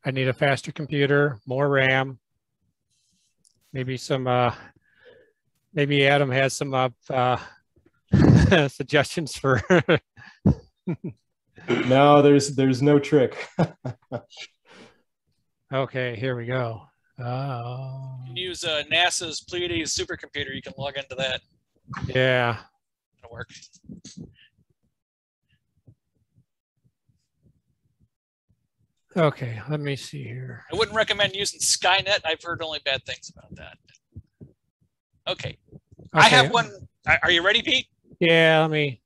I need a faster computer, more RAM. maybe some, uh, maybe Adam has some, uh, uh, [LAUGHS] suggestions for, [LAUGHS] No, there's there's no trick. [LAUGHS] okay, here we go. Oh, You can use uh, NASA's Pleiades supercomputer. You can log into that. yeah. It'll work. Okay, let me see here. I wouldn't recommend using Skynet. I've heard only bad things about that. Okay, I have one. Are are you ready, Pete? Yeah, let me,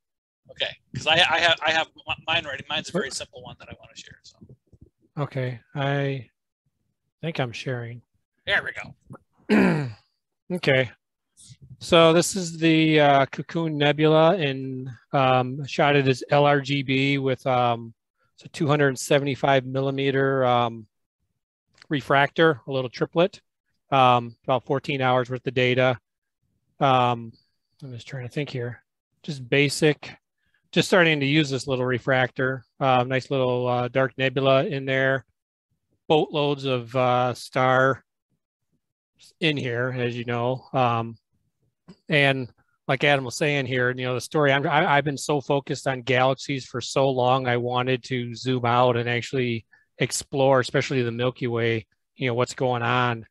Okay, because I, I have I have mine ready. Mine's a very simple one that I want to share. So okay, I think I'm sharing. there we go. [CLEARS THROAT] okay. So this is the uh, Cocoon Nebula and um, shot it as LRGB with um, it's a 275 millimeter um, refractor, a little triplet, um, about 14 hours worth of data. Um, I'm just trying to think here. Just basic, just starting to use this little refractor. Uh, nice little uh, dark nebula in there. Boatloads of uh, star in here, as you know. Um, and like Adam was saying here, you know, the story, I'm, I, I've been so focused on galaxies for so long. I wanted to zoom out and actually explore, especially the Milky Way, you know, what's going on.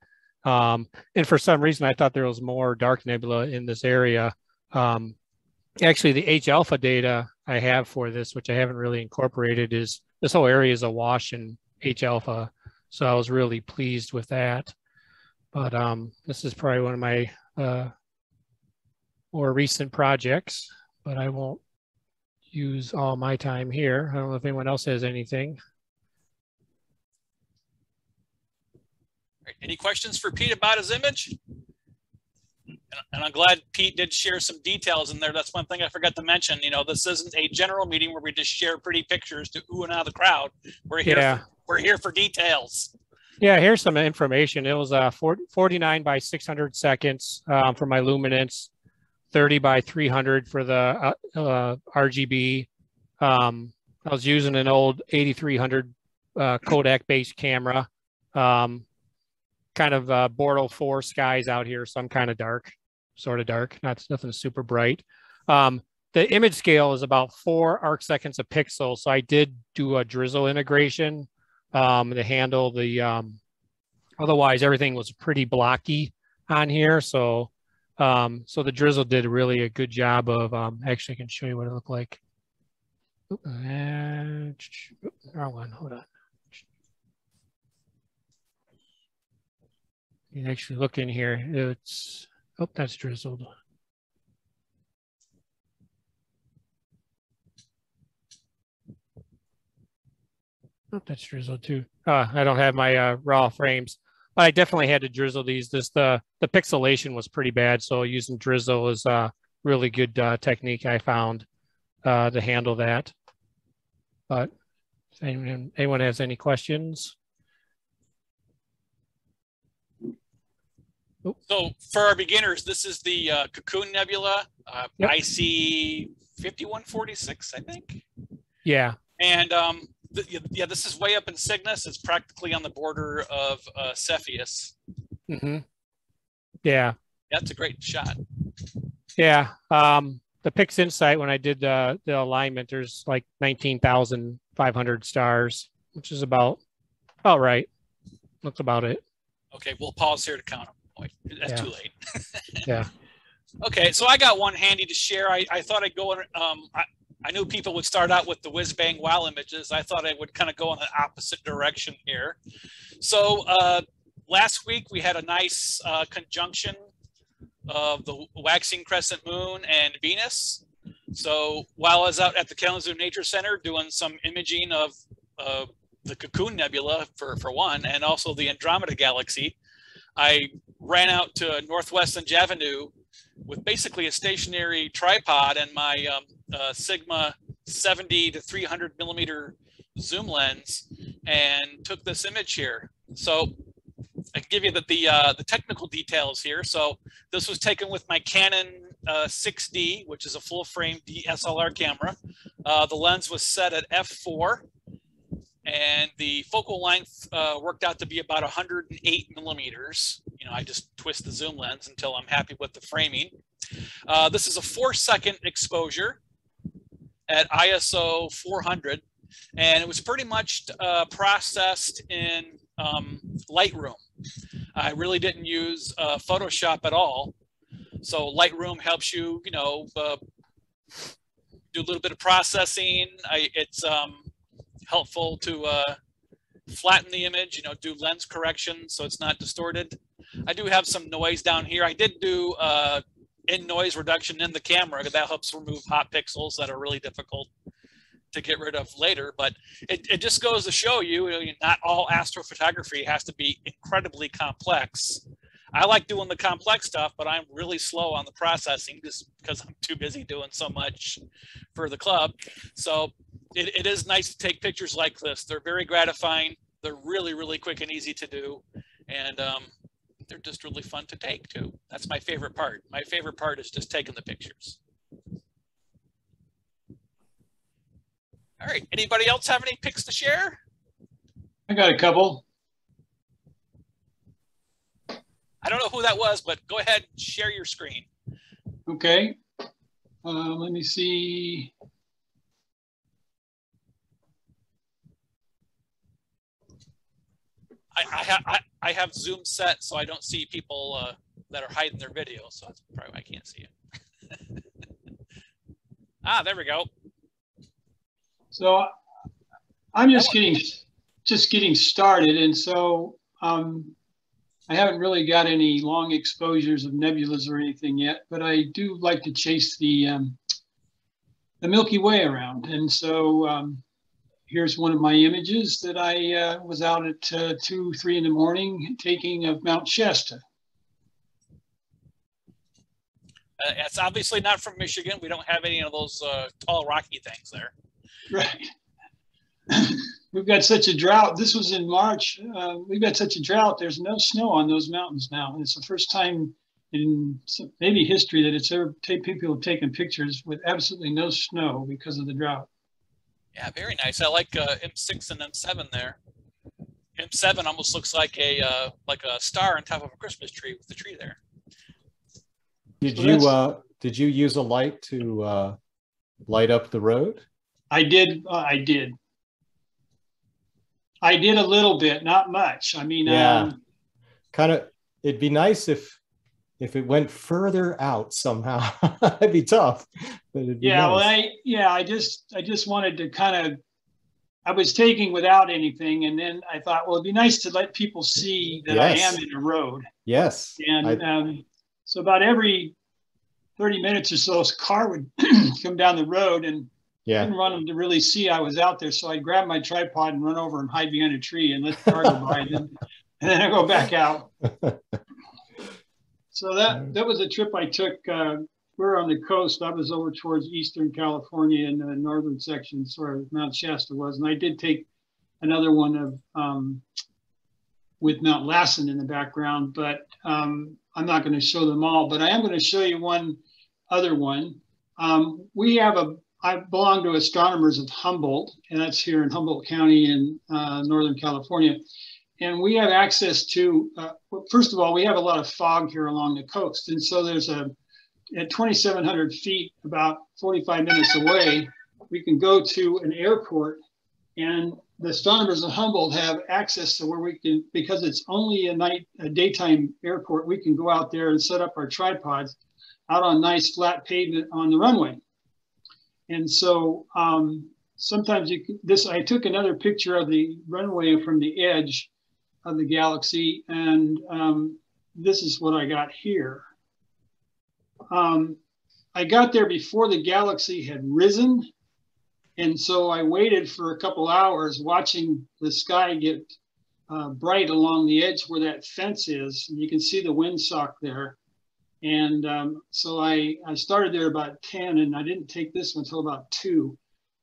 Um, and for some reason, I thought there was more dark nebula in this area. Um, actually, the H alpha data I have for this, which I haven't really incorporated, is this whole area is awash in H alpha. So I was really pleased with that. But um, this is probably one of my uh, more recent projects, but I won't use all my time here. I don't know if anyone else has anything. Any questions for Pete about his image? And- And I'm glad Pete did share some details in there. That's one thing I forgot to mention. You know, this isn't a general meeting where we just share pretty pictures to ooh and ah the crowd. We're here. Yeah. For, we're here for details. Yeah, here's some information. It was uh, 40, 49 by 600 seconds um, for my luminance, 30 by 300 for the uh, uh, RGB. Um, I was using an old 8300 uh, Kodak based camera. Um, kind of uh, Bortle 4 skies out here, so I'm kind of dark, sort of dark, not nothing super bright. Um, the image scale is about four arc seconds a pixel, so I did do a drizzle integration. Um, to handle the um, otherwise everything was pretty blocky on here so um, so the drizzle did really a good job of um, actually I can show you what it looked like. Oop, uh, wrong one hold on. You actually look in here. It's oh that's drizzled Oh, that's drizzled too. Uh, I don't have my uh, raw frames, but I definitely had to drizzle these. This the the pixelation was pretty bad, so using drizzle is a really good uh, technique I found uh, to handle that. But anyone, anyone has any questions? So for our beginners, this is the uh, Cocoon Nebula, uh, Yep. IC 5146, I think. Yeah, And um, th- yeah, this is way up in Cygnus. It's practically on the border of uh, Cepheus. hmm yeah. That's a great shot. Yeah. Um, the PixInsight, when I did uh, the alignment, there's like 19,500 stars, which is about, about right. That's about it. Okay, we'll pause here to count them. That's Yeah. too late. [LAUGHS] Yeah. Okay, so I got one handy to share. I, I thought I'd go, on, um, I, I knew people would start out with the whiz bang wow images. I thought I would kind of go in the opposite direction here. So uh, last week we had a nice uh, conjunction of the waxing crescent moon and Venus. So while I was out at the Kalamazoo Nature Center doing some imaging of uh, the Cocoon Nebula for, for one, and also the Andromeda Galaxy, I ran out to Northwest Avenue with basically a stationary tripod and my um, uh, Sigma 70 to 300 millimeter zoom lens and took this image here. So I can give you the the, uh, the technical details here. So this was taken with my Canon uh, 6D, which is a full frame DSLR camera. Uh, the lens was set at f4 and the focal length uh, worked out to be about 108 millimeters you know, I just twist the zoom lens until I'm happy with the framing. Uh, this is a four second exposure at ISO 400 and it was pretty much uh, processed in um, Lightroom. I really didn't use uh, Photoshop at all. So Lightroom helps you, you know, uh, do a little bit of processing. I, it's um, helpful to uh, flatten the image, you know, do lens correction so it's not distorted. I do have some noise down here. I did do uh, in noise reduction in the camera. That helps remove hot pixels that are really difficult to get rid of later. But it, it just goes to show you, not all astrophotography has to be incredibly complex. I like doing the complex stuff, but I'm really slow on the processing just because I'm too busy doing so much for the club. So it, it is nice to take pictures like this. They're very gratifying. They're really, really quick and easy to do. And um, they're just really fun to take too. That's my favorite part. My favorite part is just taking the pictures. All right. Anybody else have any pics to share? I got a couple. I don't know who that was, but go ahead, and share your screen. Okay. Uh, let me see. I, I, ha I, I have Zoom set, so I don't see people uh, that are hiding their video. So that's probably why I can't see you. [LAUGHS] ah, there we go. So I'm just getting just getting started, and so um, I haven't really got any long exposures of nebulas or anything yet. But I do like to chase the um, the Milky Way around, and so um, here's one of my images that I uh, was out at uh, two, three in the morning taking of Mount Shasta. Uh, it's obviously not from Michigan. We don't have any of those uh, tall, rocky things there. Right. [LAUGHS] we've got such a drought. This was in March. Uh, we've got such a drought. There's no snow on those mountains now. And it's the first time in maybe history that it's ever people have taken pictures with absolutely no snow because of the drought. Yeah, very nice. I like uh, M6 and M7 there. M7 almost looks like a uh, like a star on top of a Christmas tree with the tree there. Did so you uh, did you use a light to uh, light up the road? I did. Uh, I did. I did a little bit, not much. I mean, yeah, um, kind of. It'd be nice if if it went further out somehow. [LAUGHS] it'd be tough. But it'd be yeah, nice. well, I yeah, I just I just wanted to kind of. I was taking without anything, and then I thought, well, it'd be nice to let people see that yes. I am in a road. Yes. And I, um, so about every 30 minutes or so, a car would [CLEARS THROAT] come down the road and yeah. I didn't want them to really see I was out there. So I'd grab my tripod and run over and hide behind a tree and let the car go by. And [LAUGHS] then, and then I go back out. [LAUGHS] so that that was a trip I took. Uh, we're on the coast. I was over towards Eastern California in the northern sections where Mount Shasta was. And I did take another one of um, with Mount Lassen in the background, but um, I'm not going to show them all. But I am going to show you one other one. Um, we have a I belong to Astronomers of Humboldt, and that's here in Humboldt County in uh, Northern California. And we have access to, uh, first of all, we have a lot of fog here along the coast. And so there's a, at 2,700 feet, about 45 minutes away, we can go to an airport and the astronomers of Humboldt have access to where we can, because it's only a night, a daytime airport, we can go out there and set up our tripods out on nice flat pavement on the runway. And so um, sometimes you can, this I took another picture of the runway from the edge of the galaxy, and um, this is what I got here. Um, I got there before the galaxy had risen, and so I waited for a couple hours watching the sky get uh, bright along the edge where that fence is. And you can see the windsock there. And um, so I, I started there about 10 and I didn't take this until about two.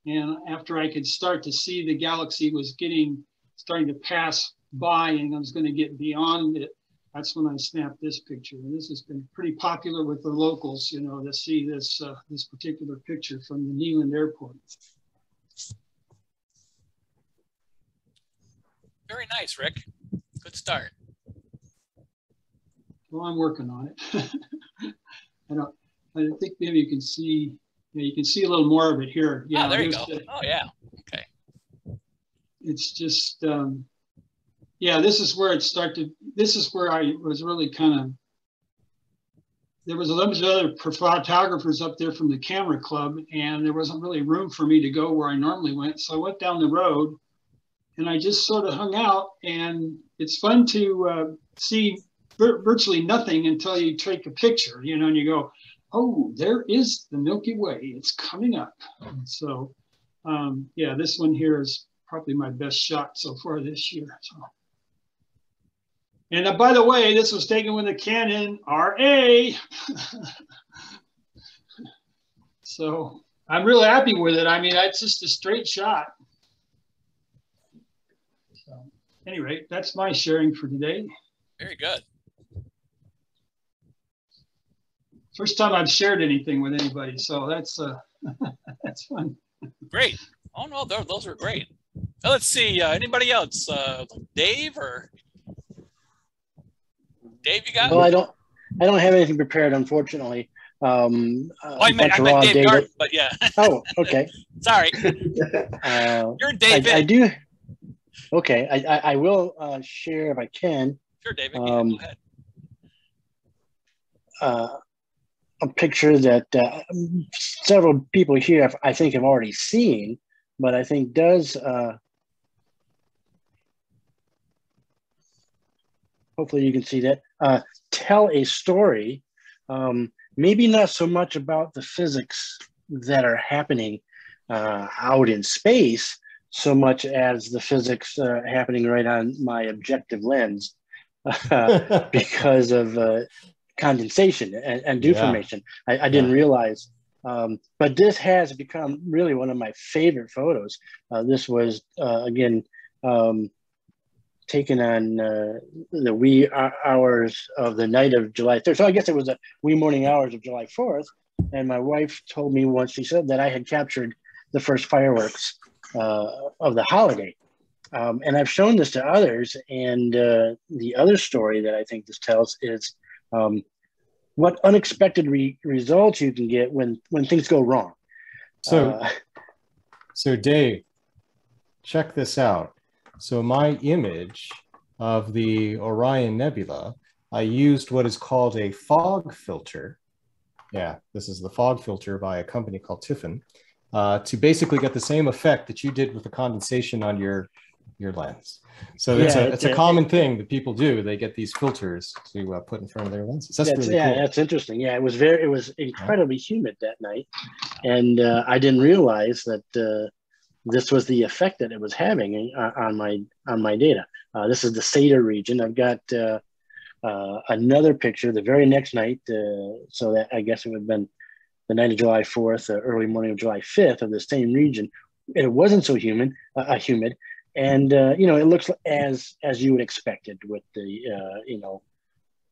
And after I could start to see the galaxy was getting, starting to pass by and I was going to get beyond it, that's when I snapped this picture. And this has been pretty popular with the locals, you know, to see this, uh, this particular picture from the Kneeland Airport. Very nice, Rick. Good start. Well, I'm working on it. [LAUGHS] I don't. I think maybe you can see. Yeah, you can see a little more of it here. Yeah, oh, there you go. the- Oh, yeah. Okay. it's just um, yeah this is where it started this is where i was really kind of there was a bunch of other photographers up there from the camera club and there wasn't really room for me to go where i normally went so i went down the road and i just sort of hung out and it's fun to uh, see vir- virtually nothing until you take a picture you know and you go oh there is the milky way it's coming up so um, yeah this one here is probably my best shot so far this year. So. And uh, by the way, this was taken with a Canon RA. [LAUGHS] so I'm really happy with it. I mean, it's just a straight shot. So anyway, that's my sharing for today. Very good. First time I've shared anything with anybody, so that's uh, [LAUGHS] that's fun. Great. Oh no, those, were great. Let's see. Uh, anybody else? Uh, Dave or Dave? You got? Well, I don't, I don't have anything prepared, unfortunately. Um, oh, I meant, I meant Dave data. Garden, but yeah. [LAUGHS] oh, okay. [LAUGHS] Sorry. [LAUGHS] Uh, You're David. I, I do. Okay, I, I, I will uh, share if I can. Sure, David. Um, yeah, go ahead. Uh, a picture that uh, several people here, have, I think, have already seen, but I think does uh, hopefully you can see that uh, tell a story um, maybe not so much about the physics that are happening uh, out in space so much as the physics uh, happening right on my objective lens [LAUGHS] because of uh, condensation and, and deformation yeah. I, I, didn't yeah. realize um, but this has become really one of my favorite photos. Uh, this was, uh, again, um, taken on uh, the wee hours of the night of July 3rd. So I guess it was the wee morning hours of July 4th. And my wife told me once she said that I had captured the first fireworks uh, of the holiday. Um, and I've shown this to others. And uh, the other story that I think this tells is um, what unexpected re- results you can get when when things go wrong. So, uh, so Dave, check this out. So my image of the Orion Nebula, I used what is called a fog filter. Yeah, this is the fog filter by a company called Tiffen, uh, to basically get the same effect that you did with the condensation on your your lens. So it's yeah, a it's a common thing that people do. They get these filters to uh, put in front of their lenses. That's, that's really yeah, cool. that's interesting. Yeah, it was very it was incredibly humid that night, and uh, I didn't realize that uh, this was the effect that it was having uh, on my on my data. Uh, this is the Sadr region. I've got uh, another picture the very next night. so that I guess it would have been the night of July 4th, early morning of July 5th of the same region. It wasn't so humid, uh, humid, and uh, you know it looks as as you would expect it with the uh, you know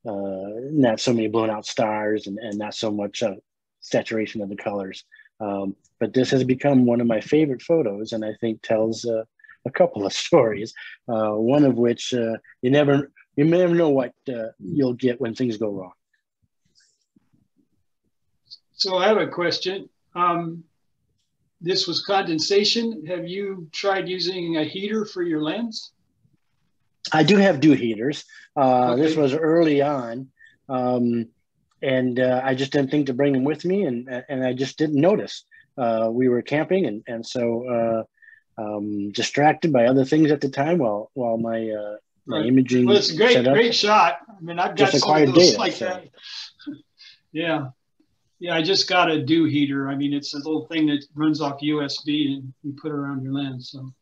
uh, not so many blown out stars and, and not so much uh, saturation of the colors um, but this has become one of my favorite photos and i think tells uh, a couple of [LAUGHS] stories uh, one of which you never you never know what you'll get when things go wrong so i have a question um, this was condensation. Have you tried using a heater for your lens? I do have dew heaters. Uh, okay. This was early on, um, and uh, I just didn't think to bring them with me, and and I just didn't notice. Uh, we were camping, and and so uh, um, distracted by other things at the time while while my uh, my right. imaging. Well, it's a great great shot. I mean, I've got some of those data, like so. that. [LAUGHS] yeah. Yeah, I just got a dew heater. I mean, it's a little thing that runs off USB and you put it around your lens. So,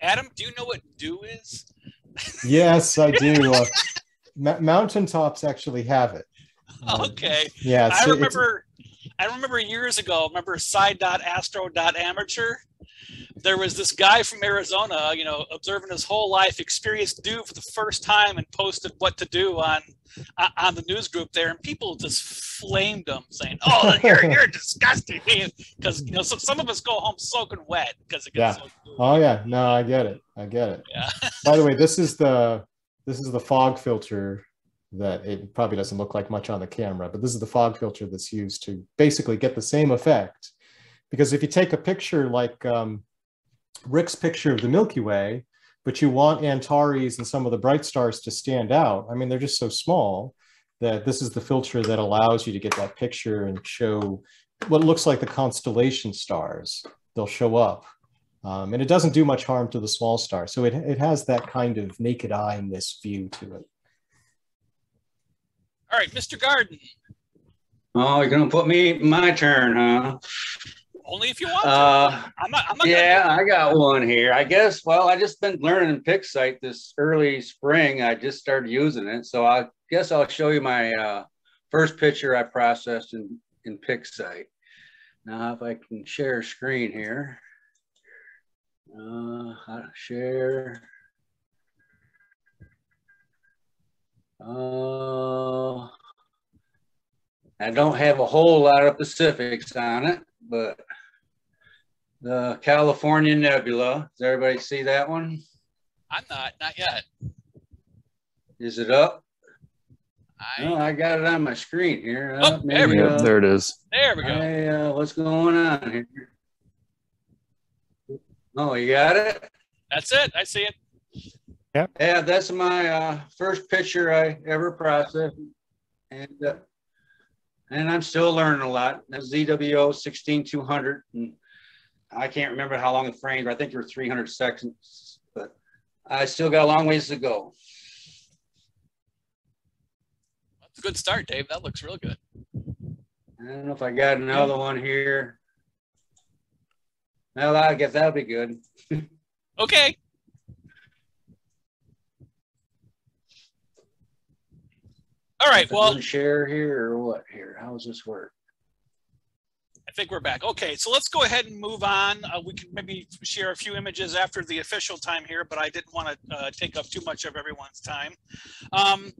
Adam, do you know what dew is? yes, I do. [LAUGHS] Uh, mountaintops actually have it. [LAUGHS] Okay. Yeah, I remember. I remember years ago. Remember sci.astro.amateur there was this guy from Arizona, you know, observing his whole life, experienced dew for the first time, and posted what to do on on the news group there, and people just flamed him, saying, "Oh, [LAUGHS] you're you're disgusting," [LAUGHS] because you know some, some of us go home soaking wet because it gets yeah. so Oh yeah, no, I get it, I get it. Yeah. By the way, this is the this is the fog filter that it probably doesn't look like much on the camera, but this is the fog filter that's used to basically get the same effect. Because if you take a picture like um, Rick's picture of the Milky Way, but you want Antares and some of the bright stars to stand out, I mean, they're just so small that this is the filter that allows you to get that picture and show what looks like the constellation stars. They'll show up. Um, and it doesn't do much harm to the small star. So it, it has that kind of naked eye miss view to it. All right, Mr. Garden. Oh, you're gonna put me my turn, huh? Only if you want Uh, I'm not, I'm not yeah, I got one here. I guess. Well, I just been learning PixSight this early spring. I just started using it, so I guess I'll show you my uh, first picture I processed in in PixSight. Now, if I can share screen here, uh, share. Uh, I don't have a whole lot of specifics on it, but the California Nebula. Does everybody see that one? I'm not, not yet. Is it up? I, No, I got it on my screen here. Oh, Uh, there we go. uh, there it is. there we go. I, uh, what's going on here? Oh, you got it? That's it. I see it. Yeah, that's my uh, first picture I ever processed, and uh, and I'm still learning a lot. That's ZWO 16200, and I can't remember how long the frames. I think they're 300 seconds, but I still got a long ways to go. That's a good start, Dave. That looks real good. I don't know if I got another one here. Well, I guess that'll be good. [LAUGHS] Okay. All right. Well, share here or what here? How does this work? I think we're back. Okay, so let's go ahead and move on. Uh, we can maybe share a few images after the official time here, but I didn't want to uh, take up too much of everyone's time. Um,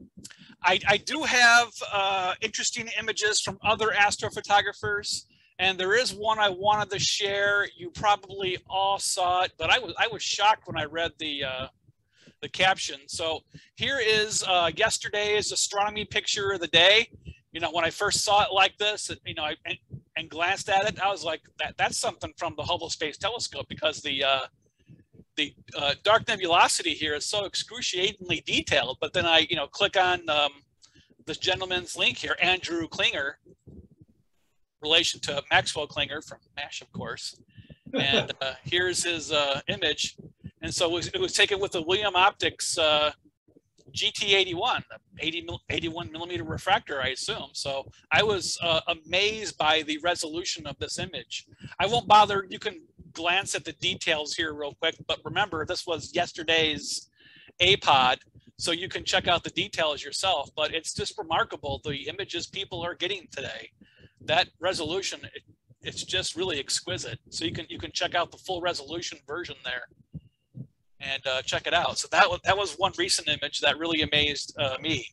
I, I do have uh, interesting images from other astrophotographers, and there is one I wanted to share. You probably all saw it, but I was I was shocked when I read the uh, the caption. So here is uh, yesterday's astronomy picture of the day. You know, when I first saw it like this, it, you know, I, and, and glanced at it, I was like, that that's something from the Hubble Space Telescope because the uh, the uh, dark nebulosity here is so excruciatingly detailed. But then I, you know, click on um, this gentleman's link here, Andrew Klinger, relation to Maxwell Klinger from MASH, of course. [LAUGHS] And uh, here's his uh, image. And so it was, it was taken with the William Optics uh, GT81, 80, 81 millimeter refractor, I assume. So I was uh, amazed by the resolution of this image. I won't bother, you can glance at the details here real quick, but remember, this was yesterday's APOD, so you can check out the details yourself, but it's just remarkable the images people are getting today. That resolution, it, it's just really exquisite. So you can you can check out the full resolution version there and uh, check it out. So that was that was one recent image that really amazed uh, me.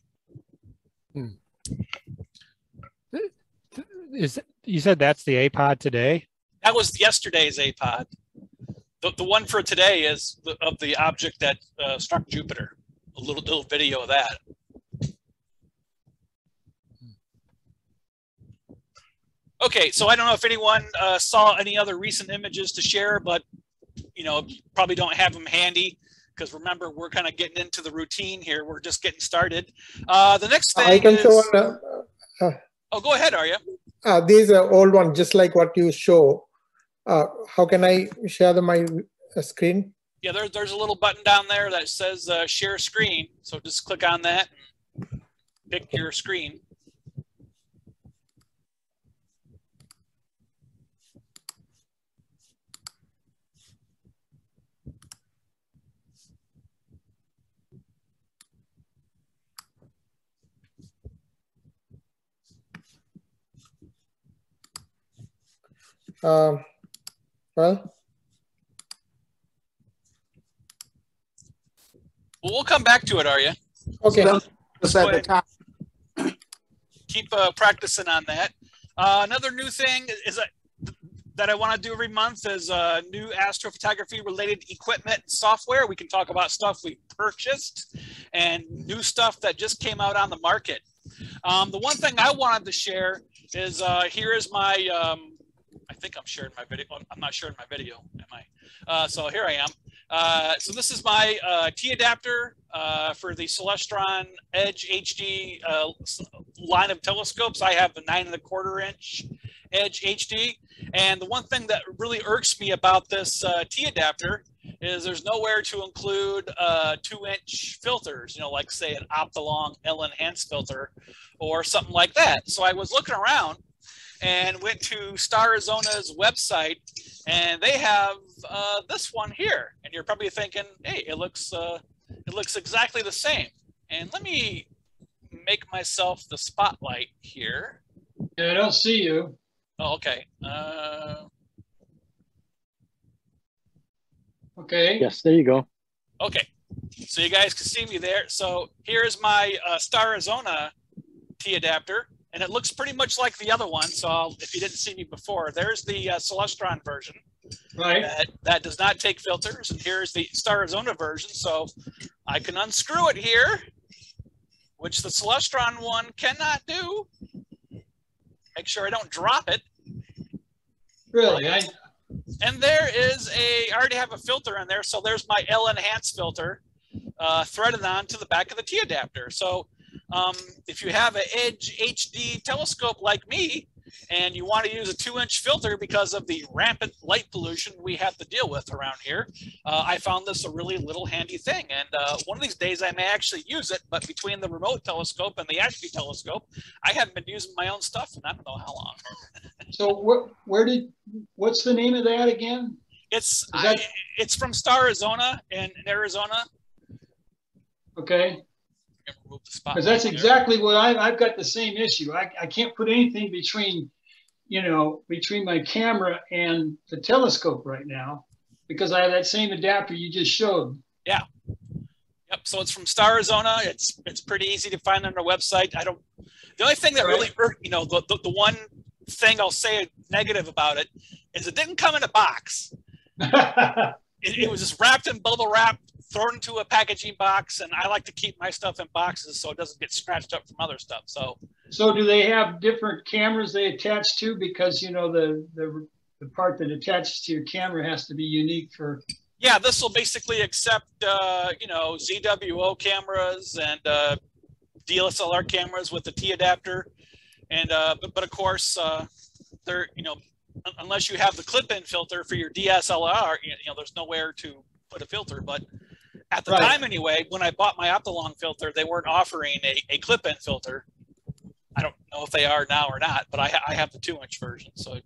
Is you said that's the APOD today? That was yesterday's APOD. The, the one for today is the, of the object that uh, struck Jupiter. A little little video of that. Okay, so I don't know if anyone uh, saw any other recent images to share, but you know, probably don't have them handy because remember we're kind of getting into the routine here. We're just getting started. Uh, the next thing I can is, show one. Uh, oh, go ahead, Arya. uh, these are old one, just like what you show. Uh, how can I share the, my uh, screen? Yeah, there, there's a little button down there that says uh, share screen. So just click on that, and pick your screen. Um, well, Well, we'll come back to it, are you? okay. Just at the top. Keep uh, practicing on that. Uh, another new thing is that that I want to do every month is uh, new astrophotography related equipment and software. We can talk about stuff we purchased and new stuff that just came out on the market. Um, the one thing I wanted to share is uh, here is my, um, I think I'm sharing my video. I'm not sharing my video, am I? Uh, so here I am. Uh, so this is my uh, T adapter uh, for the Celestron Edge HD uh, line of telescopes. I have a nine and a quarter inch Edge HD. And the one thing that really irks me about this uh, T adapter is there's nowhere to include two inch filters, you know, like say an Optolong L enhanced filter or something like that. So I was looking around and went to Star Starizona's website and they have uh, this one here. And you're probably thinking, hey, it looks, uh, it looks exactly the same. And let me make myself the spotlight here. Yeah, I don't see you. Oh, okay. Uh, okay. Yes, there you go. Okay. So you guys can see me there. So here's my uh, Star Starizona T adapter, and it looks pretty much like the other one. So I'll, if you didn't see me before, there's the uh, Celestron version. Right. That, that does not take filters, and here's the Star Starizona version. So I can unscrew it here, which the Celestron one cannot do. Make sure I don't drop it. Really? I, and there is a, I already have a filter in there. So there's my L enhance filter uh, threaded on to the back of the T adapter. So um, if you have an Edge HD telescope like me, and you want to use a two inch filter because of the rampant light pollution we have to deal with around here, uh, I found this a really little handy thing. And uh, one of these days I may actually use it, but between the remote telescope and the Ashby telescope, I haven't been using my own stuff and I don't know how long. [LAUGHS] so where, where did, what's the name of that again? It's, that... I, it's from Starizona in, in Arizona. Okay because that's exactly what I, I've got the same issue. I, I can't put anything between, you know, between my camera and the telescope right now because I have that same adapter you just showed. Yeah. Yep. So it's from Starizona. It's it's pretty easy to find on their website. I don't. The only thing that right. really hurt, you know, the, the, the one thing I'll say negative about it is it didn't come in a box. [LAUGHS] it, it was just wrapped in bubble wrap thrown into a packaging box and I like to keep my stuff in boxes so it doesn't get scratched up from other stuff. So. So do they have different cameras they attach to? Because you know the the the part that attaches to your camera has to be unique for. Yeah this will basically accept uh, you know ZWO cameras and uh, DSLR cameras with the T adapter. And uh, but, but of course uh, they're you know unless you have the clip-in filter for your DSLR you know there's nowhere to put a filter but at the right. time anyway, when I bought my Optolong filter, they weren't offering a, a clip-in filter. I don't know if they are now or not, but I, I have the two-inch version. So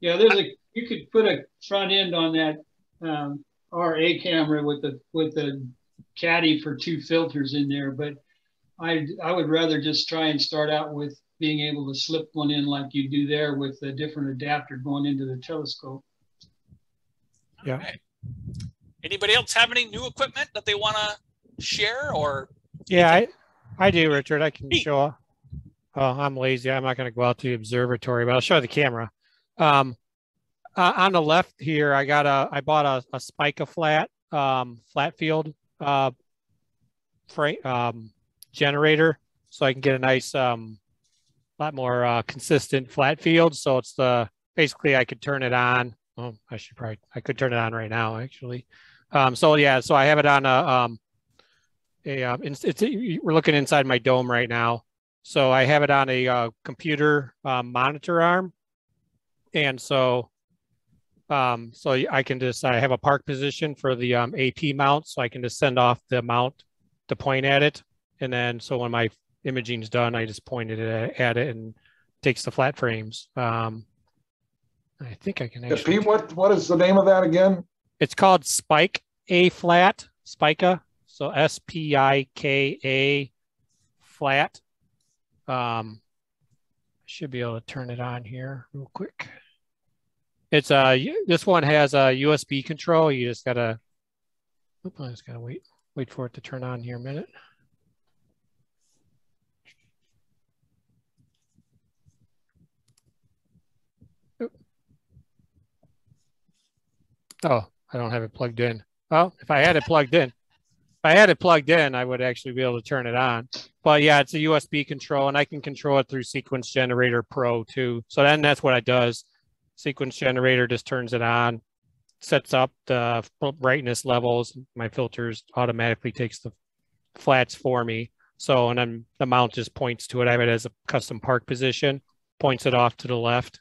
yeah, there's a you could put a front end on that um, RA camera with the with the caddy for two filters in there, but I I would rather just try and start out with being able to slip one in like you do there with a different adapter going into the telescope. Yeah. Okay. Anybody else have any new equipment that they want to share or? Yeah, I, I do, Richard. I can show. Oh, I'm lazy. I'm not going to go out to the observatory, but I'll show the camera. Um, uh, on the left here, I got a, I bought a, a Spike-a flat, um, flat field, uh, frame, um, generator. So I can get a nice, um, lot more, uh, consistent flat field. So it's the, basically I could turn it on. Oh, I should probably, I could turn it on right now actually. Um, so yeah, so I have it on a, um, a um, it's, it's, we're looking inside my dome right now. So I have it on a uh, computer um, monitor arm, and so um, so I can just I have a park position for the um, AP mount, so I can just send off the mount to point at it, and then so when my imaging is done, I just pointed it at, at it and takes the flat frames. Um, I think I can actually. Pete, what what is the name of that again? It's called Spike A flat, Spike-a. So S P I K A flat. Um, should be able to turn it on here real quick. It's a uh, this one has a USB control. You just gotta. Oops, I just gotta wait wait for it to turn on here a minute. Oh, I don't have it plugged in. Well, if I had it plugged in, if I had it plugged in, I would actually be able to turn it on. But yeah, it's a USB control and I can control it through Sequence Generator Pro too. So then that's what it does. Sequence Generator just turns it on, sets up the brightness levels. My filters automatically takes the flats for me. So, and then the mount just points to it. I have it as a custom park position, points it off to the left.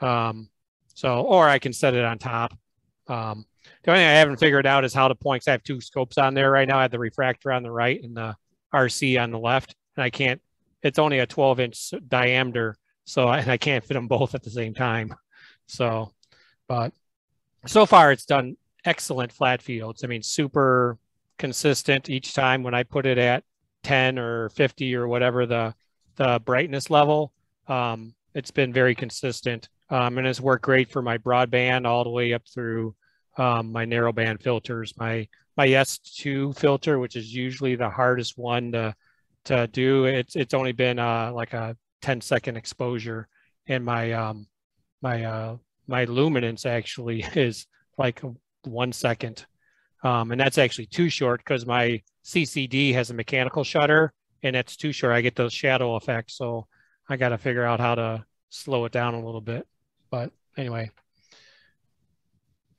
Um, so, or I can set it on top. Um, the only thing I haven't figured out is how to point. I have two scopes on there right now. I have the refractor on the right and the RC on the left, and I can't. It's only a 12 inch diameter, so I, and I can't fit them both at the same time. So, but so far it's done excellent flat fields. I mean, super consistent each time when I put it at 10 or 50 or whatever the the brightness level. Um, it's been very consistent um, and it's worked great for my broadband all the way up through um, my narrowband filters. My my S2 filter, which is usually the hardest one to to do, it's it's only been uh, like a 10 second exposure, and my um, my uh, my luminance actually [LAUGHS] is like one second, um, and that's actually too short because my CCD has a mechanical shutter, and it's too short. I get those shadow effects, so I got to figure out how to slow it down a little bit. But anyway,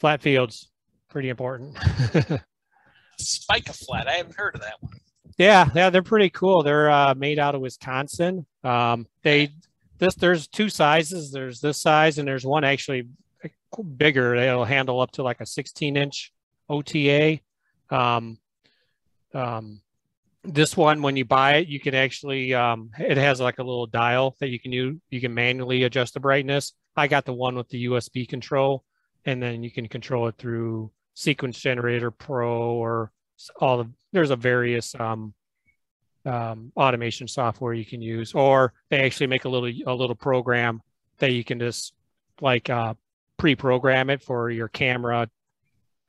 flat fields, pretty important. [LAUGHS] Spike-a flat. I haven't heard of that one. Yeah, yeah, they're pretty cool. They're uh, made out of Wisconsin. Um, they this there's two sizes. There's this size, and there's one actually bigger. It'll handle up to like a 16 inch OTA. Um, um, this one, when you buy it, you can actually um, it has like a little dial that you can use. You can manually adjust the brightness. I got the one with the USB control, and then you can control it through Sequence Generator Pro or all the there's a various um, um, automation software you can use, or they actually make a little a little program that you can just like uh, pre-program it for your camera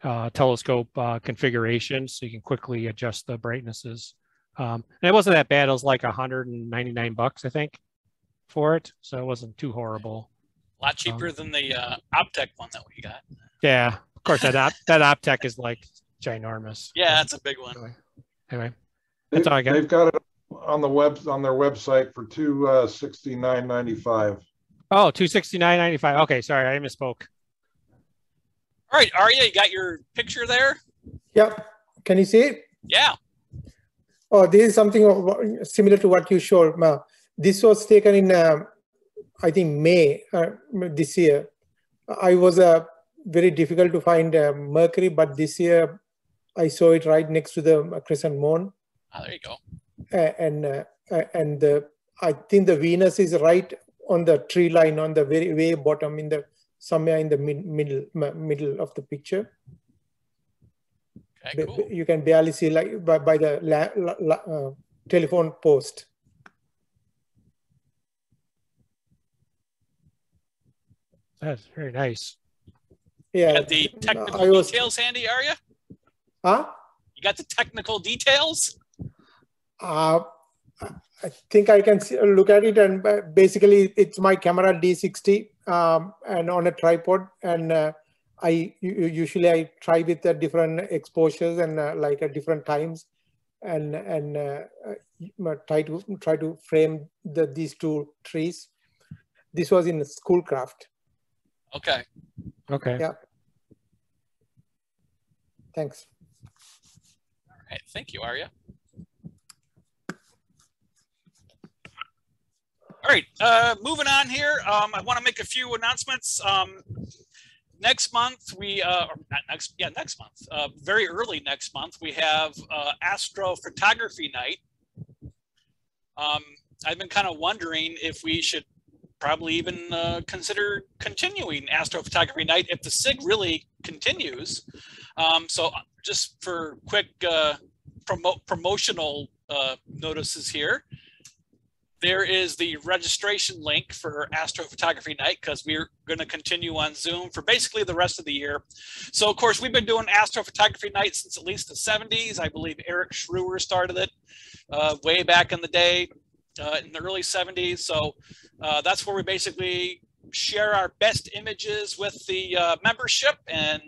uh, telescope uh, configuration, so you can quickly adjust the brightnesses. Um, and it wasn't that bad. It was like 199 bucks, I think, for it, so it wasn't too horrible. A lot cheaper um, than the uh, Optec one that we got. Yeah, of course that op- that Optec is like ginormous. Yeah, that's a big one. Anyway, anyway that's all I got. They've got it on the web on their website for two uh, sixty nine ninety five. Oh, 269.95. Okay, sorry, I misspoke. All right, Arya, you got your picture there? Yep. Can you see it? Yeah. Oh, this is something similar to what you showed. This was taken in uh, I think May uh, this year. I was uh, very difficult to find uh, Mercury, but this year I saw it right next to the crescent moon. Ah, there you go. and uh, and the, I think the Venus is right on the tree line on the very way bottom in the somewhere in the mid, middle middle of the picture. Okay, cool. You can barely see like by, by the la, la, la, uh, telephone post. That's very nice. Yeah. You got the technical was, details handy, are you? Huh? You got the technical details? Uh, I think I can see, look at it and uh, basically it's my camera D60 um, and on a tripod and uh, I usually I try with the different exposures and uh, like at different times and and uh, uh, try to try to frame the these two trees. This was in Schoolcraft. Okay. Okay. Yeah. Thanks. All right. Thank you, Arya. All right, uh, moving on here. Um, I want to make a few announcements. Um, next month, we, uh, or not next, yeah, next month, uh, very early next month, we have uh, astrophotography night. Um, I've been kind of wondering if we should probably even uh, consider continuing astrophotography night if the SIG really continues. Um, so uh, just for quick uh, promo promotional uh, notices here, there is the registration link for astrophotography night because we're going to continue on Zoom for basically the rest of the year. So of course we've been doing astrophotography night since at least the 70s. I believe Eric Schreur started it uh, way back in the day uh, in the early 70s. So uh, that's where we basically share our best images with the uh, membership and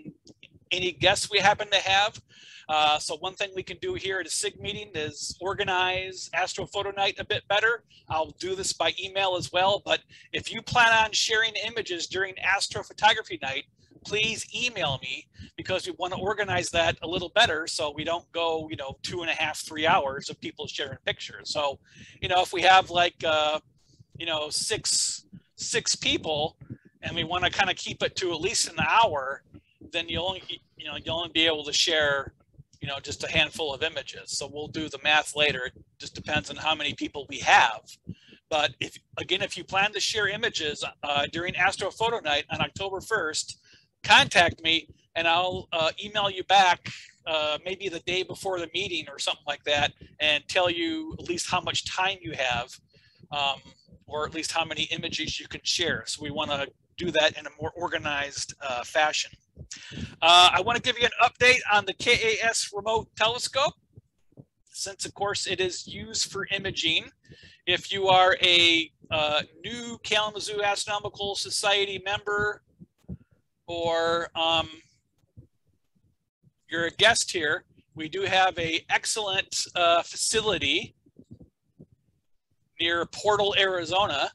any guests we happen to have. Uh, so one thing we can do here at a SIG meeting is organize Astrophoto Night a bit better. I'll do this by email as well, but if you plan on sharing images during Astrophotography Night, please email me because we want to organize that a little better so we don't go, you know, two and a half, three hours of people sharing pictures. So, you know, if we have like, uh, you know, six, six people and we want to kind of keep it to at least an hour, then you'll only, you know, you'll only be able to share, you know, just a handful of images. So we'll do the math later. It just depends on how many people we have. But if again, if you plan to share images uh, during Astrophoto Night on October 1st, contact me and I'll uh, email you back uh, maybe the day before the meeting or something like that and tell you at least how much time you have um, or at least how many images you can share. So we want to do that in a more organized uh, fashion. Uh, I want to give you an update on the KAS remote telescope since of course it is used for imaging. If you are a uh, new Kalamazoo Astronomical Society member or um, you're a guest here, we do have a excellent uh, facility near Portal, Arizona.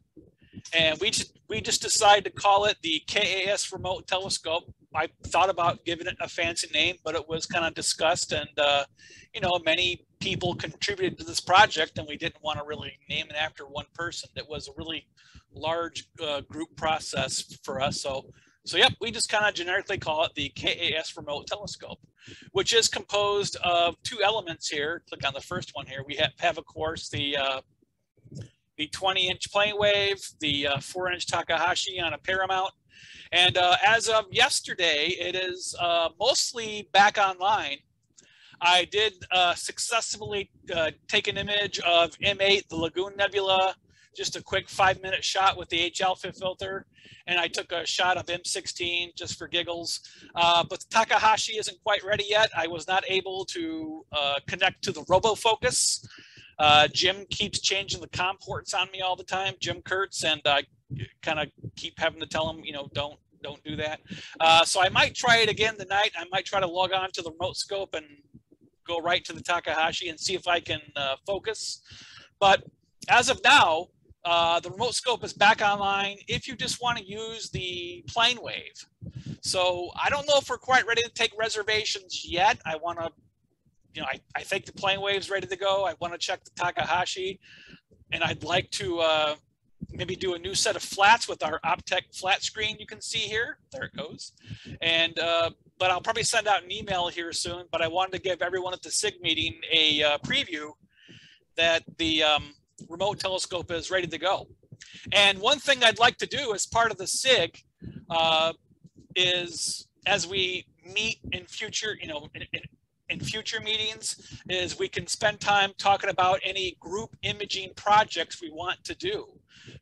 And we just, we just decided to call it the KAS Remote Telescope. I thought about giving it a fancy name, but it was kind of discussed and, uh, you know, many people contributed to this project and we didn't want to really name it after one person. It was a really large uh, group process for us. So so yep, we just kind of generically call it the KAS remote telescope, which is composed of two elements here. Click on the first one here. We have, have of course, the uh, the 20 inch plane wave, the uh, four inch Takahashi on a Paramount. And uh, as of yesterday, it is uh, mostly back online. I did uh, successfully uh, take an image of M8, the Lagoon Nebula, just a quick five minute shot with the H alpha filter. And I took a shot of M16 just for giggles. Uh, but Takahashi isn't quite ready yet. I was not able to uh, connect to the RoboFocus. Uh, Jim keeps changing the COM ports on me all the time, Jim Kurtz, and I kind of keep having to tell him, you know, don't don't do that. Uh, so I might try it again tonight. I might try to log on to the remote scope and go right to the Takahashi and see if I can uh, focus. But as of now, uh, the remote scope is back online if you just want to use the plane wave. So I don't know if we're quite ready to take reservations yet. I want to, you know, I, I think the plane wave's ready to go. I want to check the Takahashi and I'd like to uh, maybe do a new set of flats with our Optec flat screen you can see here. There it goes. And, uh, but I'll probably send out an email here soon, but I wanted to give everyone at the SIG meeting a uh, preview that the, um, remote telescope is ready to go. And one thing I'd like to do as part of the SIG uh, is as we meet in future, you know, in, in, in, future meetings, is we can spend time talking about any group imaging projects we want to do.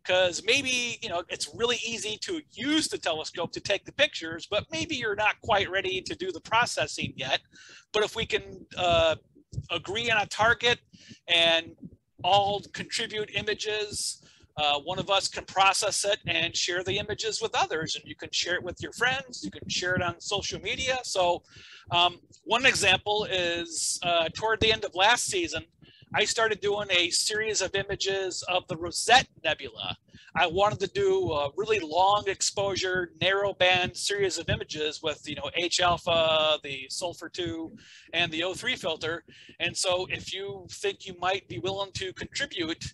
Because maybe, you know, it's really easy to use the telescope to take the pictures, but maybe you're not quite ready to do the processing yet. But if we can uh, agree on a target and all contribute images. Uh, one of us can process it and share the images with others, and you can share it with your friends. You can share it on social media. So, um, one example is uh, toward the end of last season, I started doing a series of images of the Rosette Nebula. I wanted to do a really long exposure, narrow band series of images with, you know, H alpha, the sulfur 2, and the O3 filter. And so if you think you might be willing to contribute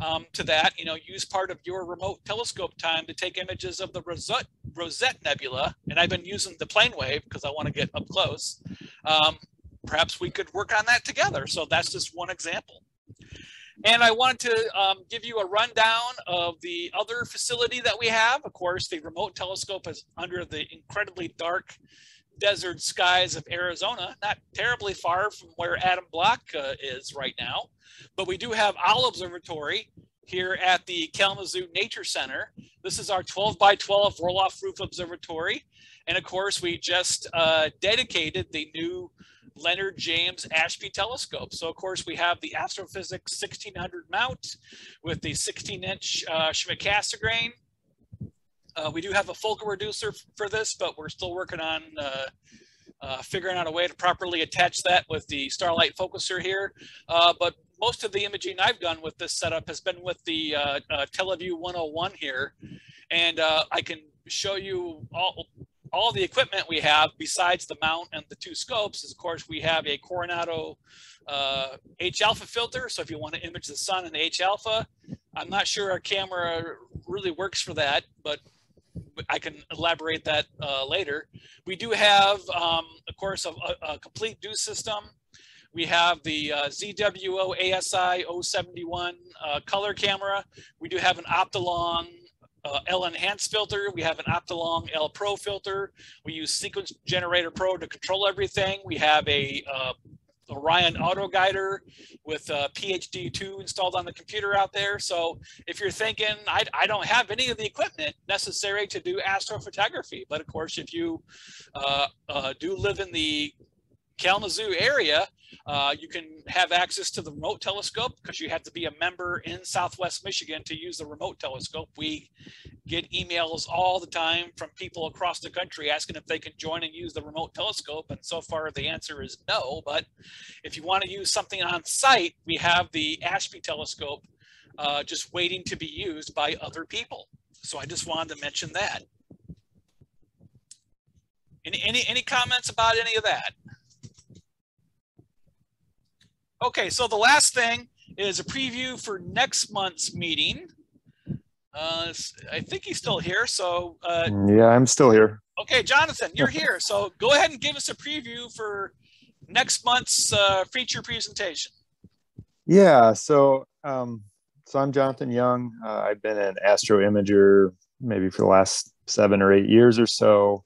um, to that, you know, use part of your remote telescope time to take images of the Rosette, Rosette Nebula. And I've been using the plane wave because I want to get up close. Um, perhaps we could work on that together. So that's just one example. And I wanted to um, give you a rundown of the other facility that we have. Of course, the remote telescope is under the incredibly dark desert skies of Arizona, not terribly far from where Adam Block uh, is right now. But we do have Owl Observatory here at the Kalamazoo Nature Center. This is our 12 by 12 roll-off roof observatory. And of course, we just uh, dedicated the new Leonard James Ashby telescope. So of course we have the Astrophysics 1600 mount with the 16 inch uh, Schmidt Cassegrain. Uh, we do have a focal reducer for this, but we're still working on uh, uh, figuring out a way to properly attach that with the Starlight focuser here. Uh, but most of the imaging I've done with this setup has been with the uh, uh, TeleVue 101 here. And I can show you all, all the equipment we have besides the mount and the two scopes is of course we have a Coronado uh, H alpha filter. So if you want to image the sun in H alpha, I'm not sure our camera really works for that, but I can elaborate that uh, later. We do have, um, of course, a, a, complete DO system. We have the uh, ZWO ASI 071 uh, color camera. We do have an Optolong uh, L Enhanced filter. We have an Optolong L Pro filter. We use Sequence Generator Pro to control everything. We have a uh, Orion Auto Guider with uh, PHD2 installed on the computer out there. So if you're thinking, I, I don't have any of the equipment necessary to do astrophotography, but of course, if you uh, uh, do live in the Kalamazoo area, uh, you can have access to the remote telescope because you have to be a member in Southwest Michigan to use the remote telescope. We get emails all the time from people across the country asking if they can join and use the remote telescope. And so far the answer is no, but if you want to use something on site, we have the Ashby telescope uh, just waiting to be used by other people. So I just wanted to mention that. Any, any, any comments about any of that? Okay, so the last thing is a preview for next month's meeting. Uh, I think he's still here, so. Uh, yeah, I'm still here. Okay, Jonathan, you're here. So go ahead and give us a preview for next month's uh, feature presentation. Yeah, so um, so I'm Jonathan Young. Uh, I've been an astro imager maybe for the last seven or eight years or so.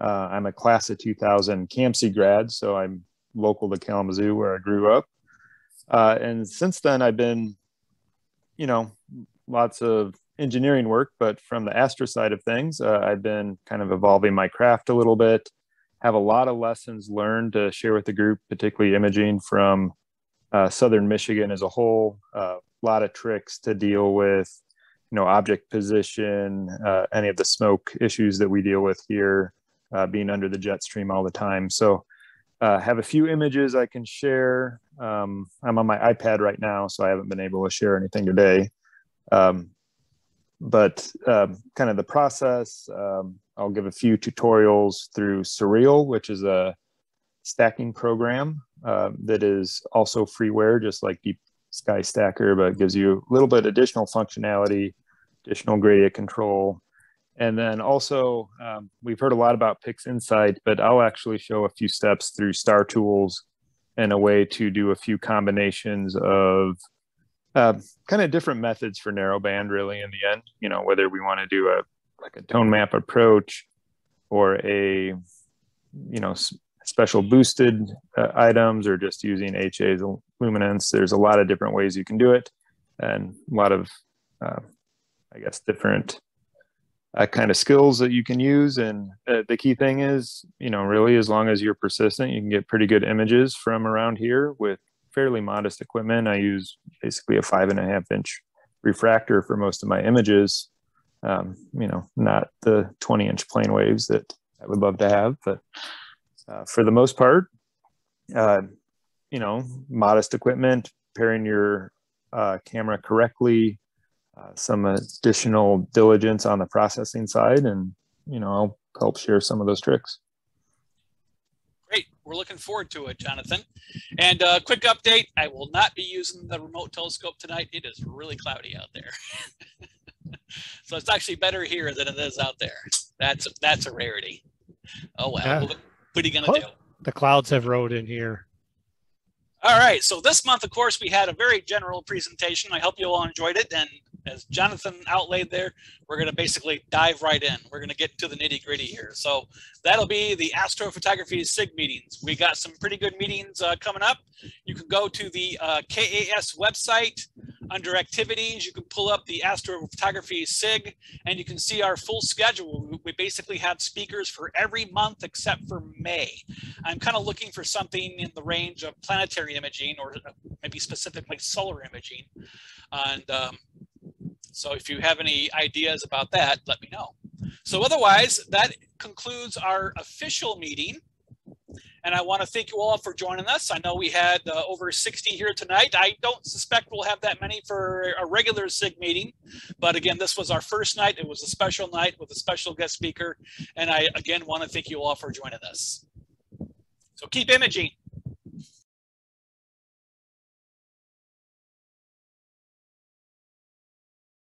Uh, I'm a class of 2000 KAMSC grad, so I'm local to Kalamazoo where I grew up. Uh, and since then, I've been, you know, lots of engineering work, but from the Astro side of things, uh, I've been kind of evolving my craft a little bit. Have a lot of lessons learned to share with the group, particularly imaging from uh, southern Michigan as a whole. A uh, lot of tricks to deal with, you know, object position, uh, any of the smoke issues that we deal with here, uh, being under the jet stream all the time. So have a few images I can share. Um, I'm on my iPad right now, so I haven't been able to share anything today. Um, but um, kind of the process, um, I'll give a few tutorials through Siril, which is a stacking program uh, that is also freeware, just like Deep Sky Stacker, but gives you a little bit additional functionality, additional gradient control, and then also, we've heard a lot about PixInsight, but I'll actually show a few steps through StarTools and a way to do a few combinations of uh, kind of different methods for narrowband, really, in the end. You know, whether we want to do a like a tone map approach or a, you know, special boosted uh, items or just using HA's luminance. There's a lot of different ways you can do it and a lot of, uh, I guess, different uh, kind of skills that you can use. And uh, the key thing is, you know, really, as long as you're persistent, you can get pretty good images from around here with fairly modest equipment. I use basically a five and a half inch refractor for most of my images. Um, you know, not the 20 inch plane waves that I would love to have, but uh, for the most part, uh, you know, modest equipment, pairing your uh, camera correctly, uh, some additional diligence on the processing side, and you know I'll help share some of those tricks. Great, we're looking forward to it, Jonathan. And a uh, quick update: I will not be using the remote telescope tonight. It is really cloudy out there, [LAUGHS] so it's actually better here than it is out there. That's that's a rarity. Oh well, yeah. what are you gonna do? The clouds have rode in here. All right, so this month, of course, we had a very general presentation. I hope you all enjoyed it, and as Jonathan outlaid there, we're going to basically dive right in. We're going to get to the nitty gritty here. So that'll be the astrophotography SIG meetings. We got some pretty good meetings uh, coming up. You can go to the uh, KAS website under activities. You can pull up the astrophotography SIG and you can see our full schedule. We basically have speakers for every month except for May. I'm kind of looking for something in the range of planetary imaging or uh, maybe specifically solar imaging. And um, so if you have any ideas about that, let me know. So otherwise, that concludes our official meeting. And I want to thank you all for joining us. I know we had uh, over 60 here tonight. I don't suspect we'll have that many for a regular SIG meeting. But again, this was our first night. It was a special night with a special guest speaker. And I, again, want to thank you all for joining us. So keep imaging.